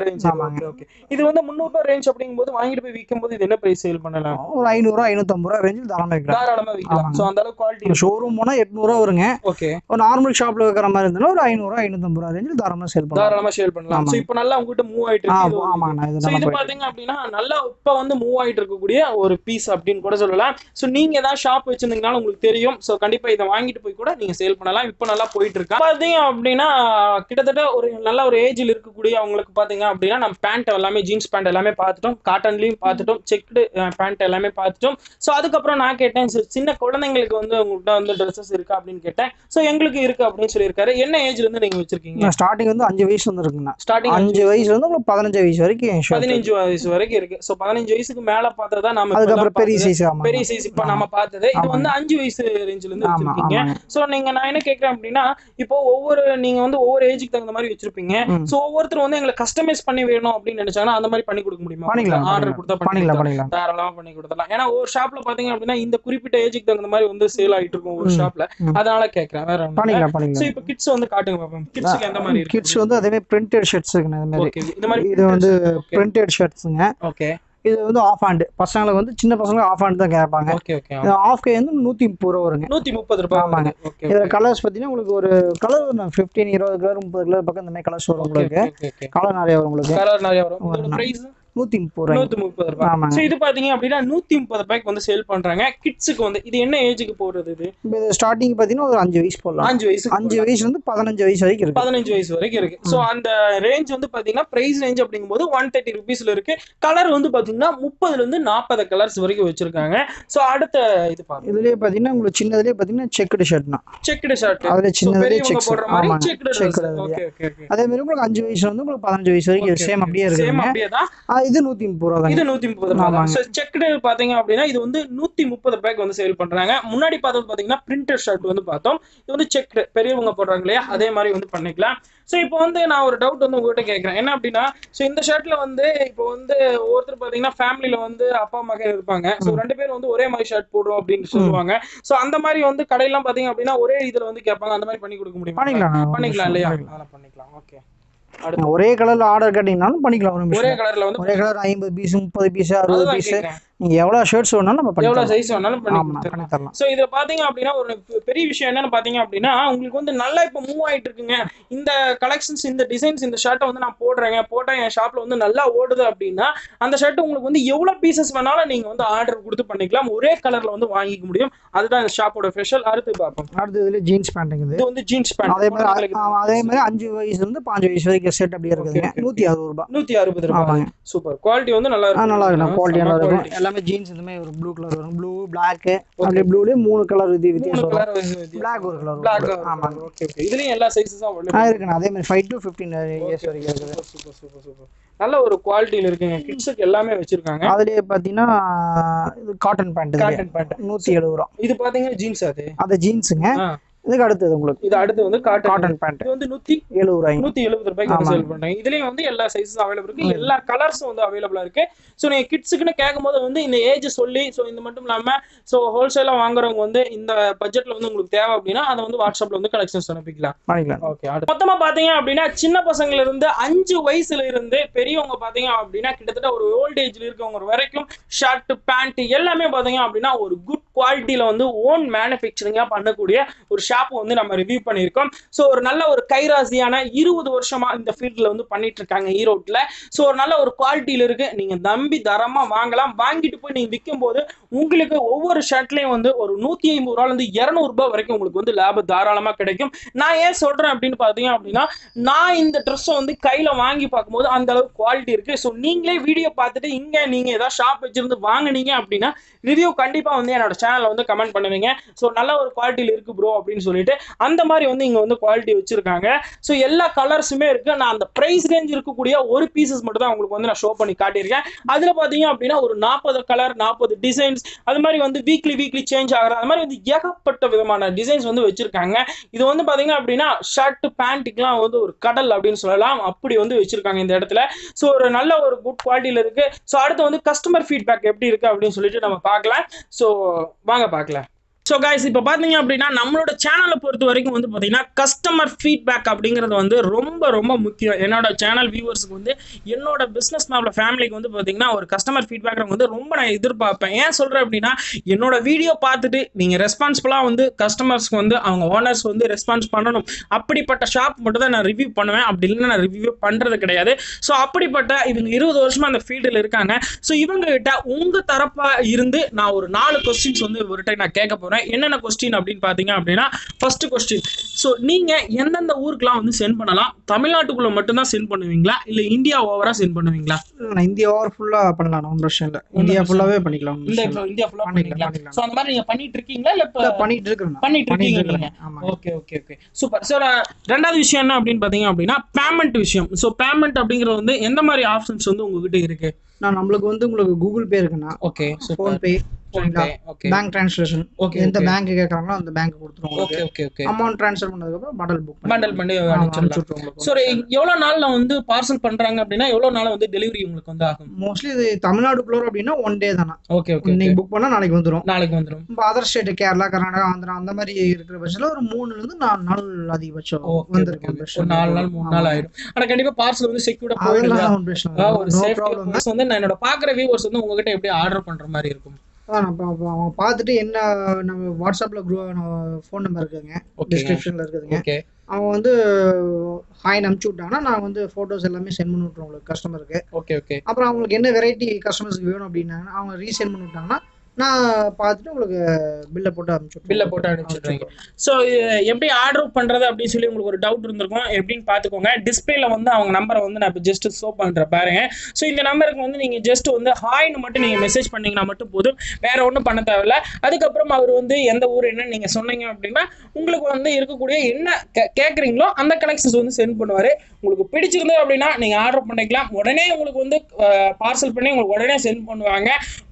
ரேஞ்ச் ஆமாங்க. ஓகே ஓகே இது வந்து முந்நூறு ரூபாய் ரேஞ்ச் அப்படிங்கும்போது வாங்கிட்டு போய் விற்கும் போது இது என்ன பிரைஸ் சேல் பண்ணலாம்? ஒரு ஐநூறுரூவா ஐநூற்றம்பது ரூபா ரேஞ்சில் தாராளமாக விற்கலாம் தாராளமா விற்கலாம். சோ அந்த அளவுக்கு குவாலிட்டி ஷோரூம் போனால் எட்நூறுவா வருங்க. ஓகே ஒரு நார்மல் ஷாப்பில் வைக்கிற மாதிரி இருந்தாலும் ஒரு ஐநூறுரூவா ஐநூற்றம்பது ரூபா ரேஞ்சில் தாராளமாக சேல் பண்ணலாம். தாராளமா சேல் பண்ணலாம். சோ இப்போ நல்லா உங்ககிட்ட மூவ் ஆயிட்டு ஆ இருக்கு ஆமாங்கண்ணா இது இது போயிட்டு பாத்தீங்க அப்படின்னா நல்லா இப்ப வந்து மூவ் ஆயிட்டு இருக்கக்கூடிய ஒரு பீஸ் அப்படின்னு கூட சொல்லலாம். சோ நீங்க ஏதாவது ஷாப் வச்சிருந்தீங்கனாலும் உங்களுக்கு தெரியும். சோ கண்டிப்பா இதை வாங்கிட்டு போய் கூட நீங்க சேல் பண்ணலாம். இப்ப நல்லா போயிட்டு இருக்கா? பாத்தீங்க அப்படின்னா கிட்டத்தட்ட ஒரு நல்ல ஒரு ஏஜில் இருக்கக்கூடிய அவங்களுக்கு பாத்தீங்க அப்படின்னா நம்ம பேண்ட் எல்லாமே ஜீன்ஸ் பேண்ட் எல்லாமே பார்த்துட்டோம். காட்டன்லயும் பார்த்துட்டோம். செக்டு பேண்ட் எல்லாமே பார்த்துட்டோம். சோ அதுக்கப்புறம் நான் கேட்டேன் "சரி, சின்ன குழந்தைங்களுக்கு வந்து உங்கள்கிட்ட வந்து ட்ரெஸ்ஸஸ் இருக்கா? அப்படின்னு கேட்டேன். சோ எங்களுக்கு இருக்கு அப்படின்னு சொல்லியிருக்காரு. என்ன ஏஜ்ல இருந்து நீங்க வச்சிருக்கீங்க? ஸ்டார்டிங் வந்து அஞ்சு வயசு வந்து இருக்குங்கண்ணா ஸ்டார்டிங் அஞ்சு வயசுல இருந்து உங்களுக்கு பதினஞ்சு வயசு வரைக்கும். பதினஞ்சு வயசு வரைக்கும் இருக்கு. சோ பதினஞ்சு வயசுக்கு மேல பார்த்ததா நாம அதுக்கப்புறம் பெரிய. சைஸ் பெரிய சைஸ் இப்ப நம்ம பார்த்தது. இது வந்து அஞ்சு வயசு ரேஞ்சில இருந்து வச்சிருக்கீங்க. சோ நீங்க நான் என்ன கேக்குறேன் அப்படின்னா இப்போ ஒவ்வொரு நீங்க வந்து ஒவ்வொரு ஏஜுக்கு தகுந்த மாதிரி வச்சிருப்பீங்க. ம். சோ ஒவ்வொருத்தரும் வந்து எங்களை கஸ்டமைஸ் பண்ணி வேணும் அப்படின்னு நினைச்சாங்கன்னா அந்த மாதிரி பண்ணி கொடுக்க முடியுமா? பண்ணிக்கலாம் ஆர்டர் கொடுத்தா பண்ணி பண்ணிக்கலாம் பண்ணிக்கலாம். தாராளமா பண்ணி கொடுத்துடலாம். ஏன்னா ஒரு ஷாப்ல பாத்தீங்க அப்படின்னா இந்த குறிப்பிட்ட ஏஜுக்கு தகுந்த மாதிரி வந்து சேல் ஆயிட்டு இருக்கும் ஒரு. ஷாப்ல. அதனால கேக்குறேன். வேற. பண்ணிக்கலாம் பண்ணிக்கலாம். இப்போ கிட்ஸ் வந்து காட்டுங்க பாப்போம். கிட்ஸ்க்கு எந்த மாதிரி கிட்ஸ் வந்து அதே மாதிரி பிரிண்டட் ஷர்ட்ஸ் இந்த மாதிரி. இது வந்து பிரிண்டட் ஷர்ட்ஸுங்க ஓகே இது வந்து ஆஃப் ஹேண்டு பசங்களுக்கு வந்து சின்ன பசங்களுக்கு ஆஃப் ஹேண்ட் தான் கேட்பாங்க. இது ஆஃப் கே வந்து நூற்றி முப்பது ரூபா வருங்க. நூத்தி முப்பது ரூபாய் ஆமாங்க. இதில் கலர்ஸ் பார்த்தீங்கன்னா உங்களுக்கு ஒரு கலர் ஃபிஃப்டீன் இருபது கலர் முப்பது கலர் பக்கம் இந்த மாதிரி கலர்ஸ் வரும் உங்களுக்கு. கலர் நிறைய வரும் உங்களுக்கு. கலர் நிறைய வரும். நூற்றி முப்பது ரூபாய் நூத்தி முப்பது ரூபாய். சோ இது பாத்தீங்க அப்படின்னா நூத்தி முப்பது ரூபாய்க்கு வந்து சேல் பண்றாங்க. கிட்ஸுக்கு வந்து இது என்ன ஏஜுக்கு போடுறது இது? ஸ்டார்டிங் பார்த்தீங்கன்னா ஒரு அஞ்சு வயசு போடலாம். அஞ்சு வயசு அஞ்சு வயசுல இருந்து பதினஞ்சு வயசு வரைக்கும் இருக்கு. பதினஞ்சு வயசு வரைக்கும் இருக்கு. சோ அந்த ரேஞ்ச் வந்து பாத்தீங்கன்னா பிரைஸ் ரேஞ்ச் அப்படிங்கும்போது ஒன் தேர்ட்டி ருபீஸ்ல இருக்கு. கலர் வந்து பாத்தீங்கன்னா முப்பதுல இருந்து நாற்பது கலர்ஸ் வரைக்கும் வச்சிருக்காங்க. சோ அடுத்த இது பாருங்க. இதுலயே பார்த்தீங்கன்னா உங்களுக்கு சின்னதுலயே பார்த்தீங்கன்னா செக்குடு ஷர்ட்னா செக்குடு ஷர்ட் அதுல சின்னதுலயே செக்ஸ் போடுற மாதிரி செக்குடு ஓகே அதே மாதிரி உங்களுக்கு அஞ்சு வயசுல இருந்து உங்களுக்கு பதினஞ்சு வயசு வரைக்கும் சேம் அப்படியே சேம் இருக்குங்க அப்படியே தான். இது நூத்தி முப்பது ரூபா இது நூத்தி முப்பது ஆமாங்க. So, checked பாத்தீங்க அப்படின்னா இது வந்து நூத்தி முப்பது ரூபாய்க்கு வந்து சேல் பண்றாங்க. முன்னாடி பார்த்தது பாத்தீங்கன்னா பிரிண்டட் ஷர்ட் வந்து பார்த்தோம். இது வந்து செக்டு பெரியவங்க போடுறாங்க இல்லையா? அதே மாதிரி வந்து பண்ணிக்கலாம். சோ இப்போ வந்து நான் ஒரு டவுட் வந்து உங்ககிட்ட கேட்கறேன் என்ன அப்படின்னா சோ இந்த ஷர்ட்ல வந்து இப்போ வந்து ஒருத்தர் பாத்தீங்கன்னா ஃபேமிலில வந்து அப்பா மகன் இருப்பாங்க. சோ ரெண்டு பேரும் வந்து ஒரே மாதிரி ஷர்ட் போடுறோம் அப்படின்னு சொல்லுவாங்க. சோ அந்த மாதிரி வந்து கடையெல்லாம் பாத்தீங்க அப்படின்னா ஒரே இதுல வந்து கேட்பாங்க. அந்த மாதிரி பண்ணி கொடுக்க முடியுமா? பண்ணிக்கலாம். பண்ணிக்கலாம் இல்லையா? பண்ணிக்கலாம். அதெல்லாம் பண்ணிக்கலாம். ஓகே ஒரே கலர்ல ஆர்டர் கேட்டீங்கன்னாலும் பண்ணிக்கலாம் ஒரு கலர்ல வந்து ஒரே கலர் ஐம்பது பீஸ் முப்பது பீஸ் அறுபது பீஸ் கேட்கறேன் நீங்க எவ்வளவு ஷர்ட்ஸ் வேணாலும் நம்ம எவ்வளவு பண்ணிக்கலாம் சைஸ் வேணாலும் பண்ணி தரலாம். சோ இதுல பாத்தீங்க அப்படின்னா ஒரு பெரிய விஷயம் என்னன்னு பாத்தீங்க அப்படின்னா உங்களுக்கு வந்து நல்லா இப்ப மூவ் ஆயிட்டு இருக்குங்க இந்த கலெக்ஷன்ஸ் இந்த டிசைன்ஸ் இந்த ஷர்ட்டை வந்து நான் போடுறேங்க. போட்டா என் ஷாப்ல வந்து நல்லா ஓடுது அப்படின்னா அந்த ஷர்ட் உங்களுக்கு வந்து எவ்வளவு பீசஸ் வேணாலும் நீங்க வந்து ஆர்டர் கொடுத்து பண்ணிக்கலாம். ஒரே கலர்ல வந்து வாங்கிக்க முடியும். அதுதான் இந்த ஷாப்போட ஸ்பெஷல் அடுத்து பார்ப்போம். அடுத்து இதுல ஜீன்ஸ் பேண்ட் இருக்குது இது. வந்து ஜீன்ஸ் அதே மாதிரி பேண்ட் அதே மாதிரி அஞ்சு வயசுல இருந்து பாஞ்சு வயசு வரைக்கும் செட் அப்படியே இருக்குதுங்க. நூத்தி அறுபது ரூபாய் நூத்தி அறுபது ரூபாய். சூப்பர் குவாலிட்டி வந்து நல்லா இருக்கும் நல்லா இருக்கும் குவாலிட்டி நல்லா. இருக்கும் எல்லாமே ஜீன்ஸ் இந்த மாதிரி ஒரு ப்ளூ கலர் வரும். ப்ளூ பிளாக் அப்படியே ப்ளூலயே மூணு கலர் இது வித்தியாசம் பிளாக் ஒரு கலர் பிளாக் ஆமாங்க. ஓகே ஓகே இதுலயும் எல்லா சைஸஸும் ஆ இருக்குண்ணா அதே மாதிரி ஃபைவ் டு ஃபிஃப்டீன் இயர்ஸ் வரைக்கும் இருக்குது. சூப்பர் சூப்பர் சூப்பர் நல்ல ஒரு குவாலிட்டியில இருக்குங்க. கிட்ஸுக்கு எல்லாமே வச்சிருக்காங்க. அதுலயே பாத்தீங்கன்னா இது காட்டன் பேண்ட் காட்டன் பேண்ட் நூத்தி எழுபது ரூபா. இது பாத்தீங்கன்னா ஜீன்ஸ் அது? அது ஜீன்ஸுங்க. இதுக்கு அடுத்தது உங்களுக்கு. இது அடுத்து வந்து காட்டன் காட்டன் பேண்ட் இது வந்து நூத்தி எழுபது ரூபாய்ங்க. நூத்தி எழுபது ரூபாய்க்கு. சேல் பண்றாங்க. இதுலயும் வந்து எல்லா சைஸஸ் அவைலபிள் இருக்கு. எல்லா கலர்ஸும் வந்து அவைலபிளா இருக்கு. சோ நீங்க கிட்ஸுக்குன்னு கேட்கும்போது வந்து இந்த ஏஜ் சொல்லி சோ இந்த மட்டும் இல்லாம சோ ஹோல்சேலா வாங்குறவங்க வந்து இந்த பட்ஜெட்ல வந்து உங்களுக்கு தேவை அப்படின்னா அதை வந்து வாட்ஸ்அப்ல வந்து கலெக்ஷன்ஸ் அனுப்பிக்கலாம். ஓகே மொத்தமா பாத்தீங்க அப்படின்னா சின்ன பசங்கள்ல இருந்து அஞ்சு வயசுல இருந்து பெரியவங்க பாத்தீங்க அப்படின்னா கிட்டத்தட்ட ஒரு ஓல்ட் ஏஜ்ல இருக்கவங்க வரைக்கும் ஷர்ட் பேண்ட் எல்லாமே பாத்தீங்க அப்படின்னா ஒரு குட் குவாலிட்டியில வந்து ஓன் மேனுஃபேக்சரிங்கா பண்ணக்கூடிய ஒரு ஷாப் வந்து நம்ம ரிவ்யூ பண்ணியிருக்கோம். ஸோ ஒரு நல்ல ஒரு கைராசியான இருபது வருஷமா இந்த ஃபீல்டில் வந்து பண்ணிட்டு இருக்காங்க ஈரோட்ல e ஸோ ஒரு நல்ல ஒரு குவாலிட்டியில இருக்கு. நீங்க நம்பி தரமா வாங்கலாம். வாங்கிட்டு போய் நீங்க விற்கும் போது உங்களுக்கு ஒவ்வொரு ஷர்ட்லயும் வந்து ஒரு நூத்தி ஐம்பது ரூபால இருந்து இருநூறு ரூபாய் வரைக்கும் உங்களுக்கு வந்து லாபம் தாராளமா கிடைக்கும். நான் ஏன் சொல்றேன் அப்படின்னு பாத்தீங்க அப்படின்னா நான் இந்த ட்ரெஸ்ஸை வந்து கையில வாங்கி பார்க்கும்போது அந்த அளவுக்கு குவாலிட்டி இருக்கு. ஸோ நீங்களே வீடியோ பார்த்துட்டு இங்க நீங்க ஏதாவது ஷாப் வச்சிருந்து வாங்குனீங்க அப்படின்னா ரிவ்யூ கண்டிப்பா வந்து என்னோட சேனல்ல வந்து கமெண்ட் பண்ணுவீங்க. ஸோ நல்ல ஒரு குவாலிட்டியில் இருக்கு ப்ரோ அப்படின்னு அப்படின்னு சொல்லிட்டு அந்த மாதிரி வந்து இங்க வந்து குவாலிட்டி வச்சிருக்காங்க. ஸோ எல்லா கலர்ஸுமே இருக்கு. நான் அந்த பிரைஸ் ரேஞ்ச் இருக்கக்கூடிய ஒரு பீசஸ் மட்டும் தான் உங்களுக்கு வந்து நான் ஷோ பண்ணி காட்டியிருக்கேன். அதுல பாத்தீங்க அப்படின்னா ஒரு நாற்பது கலர் நாற்பது டிசைன்ஸ் அது மாதிரி வந்து வீக்லி வீக்லி சேஞ்ச் ஆகிற அது மாதிரி வந்து ஏகப்பட்ட விதமான டிசைன்ஸ் வந்து வச்சிருக்காங்க. இது வந்து பாத்தீங்க அப்படின்னா ஷர்ட் பேண்ட்டுக்கெல்லாம் வந்து ஒரு கடல் அப்படின்னு சொல்லலாம். அப்படி வந்து வச்சிருக்காங்க இந்த இடத்துல. ஸோ ஒரு நல்ல ஒரு குட் குவாலிட்டியில இருக்கு. ஸோ அடுத்து வந்து கஸ்டமர் ஃபீட்பேக் எப்படி இருக்கு அப்படின்னு சொல்லிட்டு நம்ம பார்க்கலாம். ஸோ வாங்க பார்க்கலாம். ஸோ கைஸ் இப்போ பார்த்தீங்க அப்படின்னா நம்மளோட சேனலை பொறுத்த வரைக்கும் வந்து பார்த்தீங்கன்னா கஸ்டமர் ஃபீட்பேக் அப்படிங்கிறது வந்து ரொம்ப ரொம்ப முக்கியம். என்னோட சேனல் வியூவர்ஸுக்கு வந்து என்னோட பிஸ்னஸ் மேப்ல ஃபேமிலிக்கு வந்து பார்த்தீங்கன்னா ஒரு கஸ்டமர் ஃபீட்பேக் வந்து ரொம்ப நான் எதிர்பார்ப்பேன். ஏன் சொல்கிறேன் அப்படின்னா என்னோட வீடியோ பார்த்துட்டு நீங்கள் ரெஸ்பான்சிபிளாக வந்து கஸ்டமர்ஸ்க்கு வந்து அவங்க ஓனர்ஸ் வந்து ரெஸ்பான்ஸ் பண்ணணும். அப்படிப்பட்ட ஷாப் மட்டும் தான் நான் ரிவ்யூ பண்ணுவேன். அப்படி இல்லைன்னா நான் ரிவ்யூ பண்ணுறது கிடையாது. ஸோ அப்படிப்பட்ட இவங்க இருபது வருஷமா அந்த ஃபீல்டில் இருக்காங்க. ஸோ இவங்க கிட்ட தரப்பாக இருந்து நான் ஒரு நாலு கொஸ்டின்ஸ் வந்து ஒரு டைம் நான் கேட்க என்னென்ன கொஸ்டின் அப்படின்னு பார்த்தீங்க அப்படின்னா ஃபர்ஸ்ட் கொஸ்டின் ஸோ நீங்க எந்தெந்த ஊருக்குலாம் வந்து சென்ட் பண்ணலாம்? தமிழ்நாட்டுக்குள்ள மட்டும்தான் சென்ட் பண்ணுவீங்களா? இல்லை இந்தியா ஓவரா சென்ட் பண்ணுவீங்களா? நான் இந்தியா ஓவர் ஃபுல்லா பண்ணலாம். ஒன்றும் பிரச்சனை இல்லை. இந்தியா ஃபுல்லாவே பண்ணிக்கலாம். இல்ல. இந்தியா ஃபுல்லா பண்ணிக்கலாம். ஸோ அந்த மாதிரி நீங்க பண்ணிட்டு இருக்கீங்களா? இல்லை இப்போ பண்ணிட்டு இருக்கிறேன். நான். பண்ணிட்டு இருக்கீங்க okay okay okay super so ரெண்டாவது விஷயம் என்ன அப்படின்னு பார்த்தீங்க அப்படின்னா பேமெண்ட் விஷயம். ஸோ பேமெண்ட் அப்படிங்கிறது வந்து எந்த மாதிரி ஆப்ஷன்ஸ் வந்து உங்ககிட்ட இருக்கு? நான் நம்மளுக்கு வந்து உங்களுக்கு கூகுள் பே இருக்குண்ணா. Okay PhonePe bank translation Okay, எந்த. பேங்க் கேட்கறாங்களோ அந்த பேங்க் கொடுத்துருவோம் okay okay okay amount transfer பண்ணதுக்கப்புறம் பண்டல் புக் பண்டல் பண்ணி அனுப்பிச்சிடலாம். ஸோ எவ்வளோ நாள்ல வந்து பார்சல் பண்றாங்க அப்படின்னா எவ்வளோ நாள் வந்து டெலிவரி உங்களுக்கு வந்து ஆகும்? மோஸ்ட்லி இது தமிழ்நாடுக்குள்ள அப்படின்னா ஒன் டே தானே? ஓகே ஓகே இன்னைக்கு புக் பண்ணா நாளைக்கு வந்துரும். நாளைக்கு வந்துடும் இப்போ அதர் ஸ்டேட் கேரளா கர்நாடகா ஆந்திரா அந்த மாதிரி இருக்கிற பட்சத்தில் ஒரு மூணுல இருந்து நாலு நாள் அதிகபட்சம் ஓகே வந்திருக்கு ஒரு நாலு நாள் மூணு நாள் ஆயிடும் ஆனா கண்டிப்பா பார்சல் வந்து செக்யூர்டா போயிடுதா ஒரு சேஃப்டி வந்து நான் என்னோட பாக்குற வியூவர்ஸ் வந்து உங்ககிட்ட எப்படி ஆர்டர் பண்ற மாதிரி இருக்கும்? அதான் அப்போ அப்போ அவங்க பார்த்துட்டு என்ன நம்ம வாட்ஸ்அப்ல குரூப் ஃபோன் நம்பர் இருக்குங்க. ஓகே டிஸ்கிரிப்ஷன்ல இருக்குதுங்க. அவங்க வந்து ஹாய் அனுப்பிச்சு விட்டாங்கன்னா நான் வந்து ஃபோட்டோஸ் எல்லாமே சென்ட் பண்ணி விட்ருவோம் உங்களுக்கு கஸ்டமருக்கு ஓகே ஓகே அப்புறம் அவங்களுக்கு என்ன வெரைட்டி கஸ்டமர்ஸ்க்கு வேணும் அப்படின்னாங்கன்னா அவங்க ரீசென்ட் பண்ணி விட்டாங்கன்னா நான் பார்த்துட்டு உங்களுக்கு பில்லை போட்டு அனுப்பிச்சு பில்ல பில்லை போட்டு அனுப்பிச்சுட்றீங்க. ஸோ எப்படி ஆர்டர் பண்றது அப்படின்னு சொல்லி உங்களுக்கு ஒரு டவுட் இருந்திருக்கும். எப்படின்னு பார்த்துக்கோங்க. டிஸ்பிளேல வந்து அவங்க நம்பரை வந்து நான் இப்போ ஜஸ்ட் ஷோ பண்றேன் பாருங்க. ஸோ இந்த நம்பருக்கு வந்து நீங்க ஜஸ்ட் வந்து ஹாய்னு மட்டும் நீங்க மெசேஜ் பண்ணீங்கன்னா மட்டும் போதும். வேற ஒன்றும் பண்ண தேவையில்ல. அதுக்கப்புறம் அவர் வந்து எந்த ஊர் என்ன நீங்க சொன்னீங்க அப்படின்னா உங்களுக்கு வந்து இருக்கக்கூடிய என்ன கேட்குறீங்களோ அந்த கனெக்ஷன்ஸ் வந்து சென்ட் பண்ணுவாரு. உங்களுக்கு பிடிச்சிருந்தது அப்படின்னா நீங்க ஆர்டர் பண்ணிக்கலாம். உடனே உங்களுக்கு வந்து பார்சல் பண்ணி உங்களுக்கு உடனே சென்ட் பண்ணுவாங்க.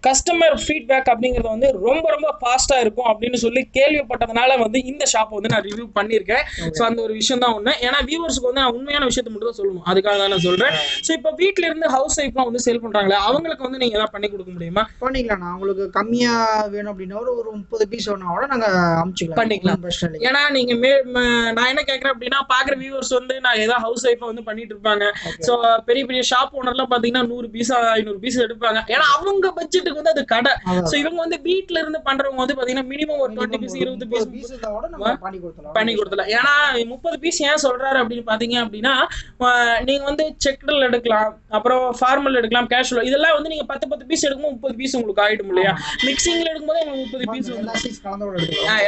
கஸ்டமர் ஃபீட்பேக் அப்படிங்கிறது வந்து ரொம்ப ரொம்ப ஃபாஸ்டா இருக்கும் அப்படின்னு சொல்லி கேள்விப்பட்டதுனால வந்து இந்த ஷாப் வந்து நான் ரிவ்யூ பண்ணியிருக்கேன். ஸோ அந்த ஒரு விஷயம் தான் ஒன்று ஏன்னா வியூவர்ஸ்க்கு வந்து நான் உண்மையான விஷயத்தை மட்டும் தான் சொல்லணும். அதுக்காக தான் நான் சொல்றேன். ஸோ இப்போ வீட்ல இருந்து ஹவுஸ் ஒய்ஃப்லாம் வந்து சேல் பண்றாங்களே அவங்களுக்கு வந்து நீங்க ஏதாவது பண்ணி கொடுக்க முடியுமா? பண்ணிக்கலாம். நான் உங்களுக்கு கம்மியா வேணும் அப்படின்னா ஒரு முப்பது பீஸ் வேணா கூட நாங்க அமுச்சிக்கலாம். பண்ணிக்கலாம். ஏன்னா நீங்க மே நான் என்ன கேட்கறேன் அப்படின்னா பாக்குற வியூவர்ஸ் வந்து நான் ஏதாவது ஹவுஸ் ஒய்ஃபை வந்து பண்ணிட்டு இருப்பாங்க. ஸோ பெரிய பெரிய ஷாப் ஓனர்லாம் பாத்தீங்கன்னா நூறு பீஸ் ஐநூறு பீஸ் எடுப்பாங்க. ஏன்னா அவங்க பட்ஜெட்டுக்கு வந்து அது கடை. ஸோ இவங்க வந்து வீட்ல இருந்து பண்றவங்க வந்து பாத்தீங்கன்னா மினிமம் ஒரு டுவெண்ட்டி பீஸ் இருபது பீஸ் பண்ணி கொடுத்துடலாம். பண்ணி கொடுத்துல ஏன்னா முப்பது பீஸ் ஏன் சொல்றாரு அப்படின்னு பாத்தீங்க அப்படின்னா நீங்க வந்து செக்டல் எடுக்கலாம் அப்புறம் ஃபார்மல் எடுக்கலாம் கேஷுவல் இதெல்லாம் வந்து நீங்க பத்து பத்து பீஸ் எடுக்கும்போது முப்பது பீஸ் உங்களுக்கு ஆயிடும் இல்லையா? மிக்சிங்ல எடுக்கும்போது உங்களுக்கு முப்பது பீஸ்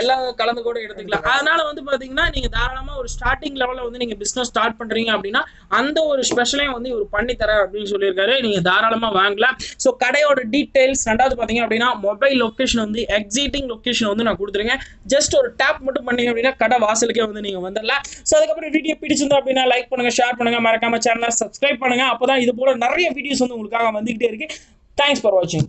எல்லாம் கலந்து கூட எடுத்துக்கலாம். அதனால வந்து பாத்தீங்கன்னா நீங்க தாராளமா ஒரு ஸ்டார்டிங் லெவல்ல வந்து நீங்க பிசினஸ் ஸ்டார்ட் பண்றீங்க அப்படின்னா அந்த ஒரு ஸ்பெஷலையும் வந்து இவர் பண்ணி தரேன் அப்படின்னு சொல்லியிருக்காரு. நீங்க தாராளமா வாங்கலாம். ஸோ கடையோட டீடைல்ஸ் ரெண்டாவது பாத்தீங்க அப்படின்னா மொபைல் லொக்கேஷன் வந்து எக்ஸிட்டிங் லொக்கேஷன் வந்து நான் கொடுத்துருங்க ஜஸ்ட் ஒரு டேப் மட்டும் பண்ணீங்க அப்படின்னா கடை வாசலுக்கே வந்து நீங்க வந்துடலாம். ஸோ அதுக்கப்புறம் வீடியோ பிடிச்சிருந்தா அப்படின்னா லைக் பண்ணுங்க ஷேர் பண்ணுங்க மறக்காம சேனலை சப்ஸ்கிரைப் பண்ணுங்க. அப்பதான் இது போல நிறைய வீடியோஸ் வந்து உங்களுக்காக வந்துகிட்டே இருக்கு. தேங்க்ஸ் ஃபார் வாட்சிங்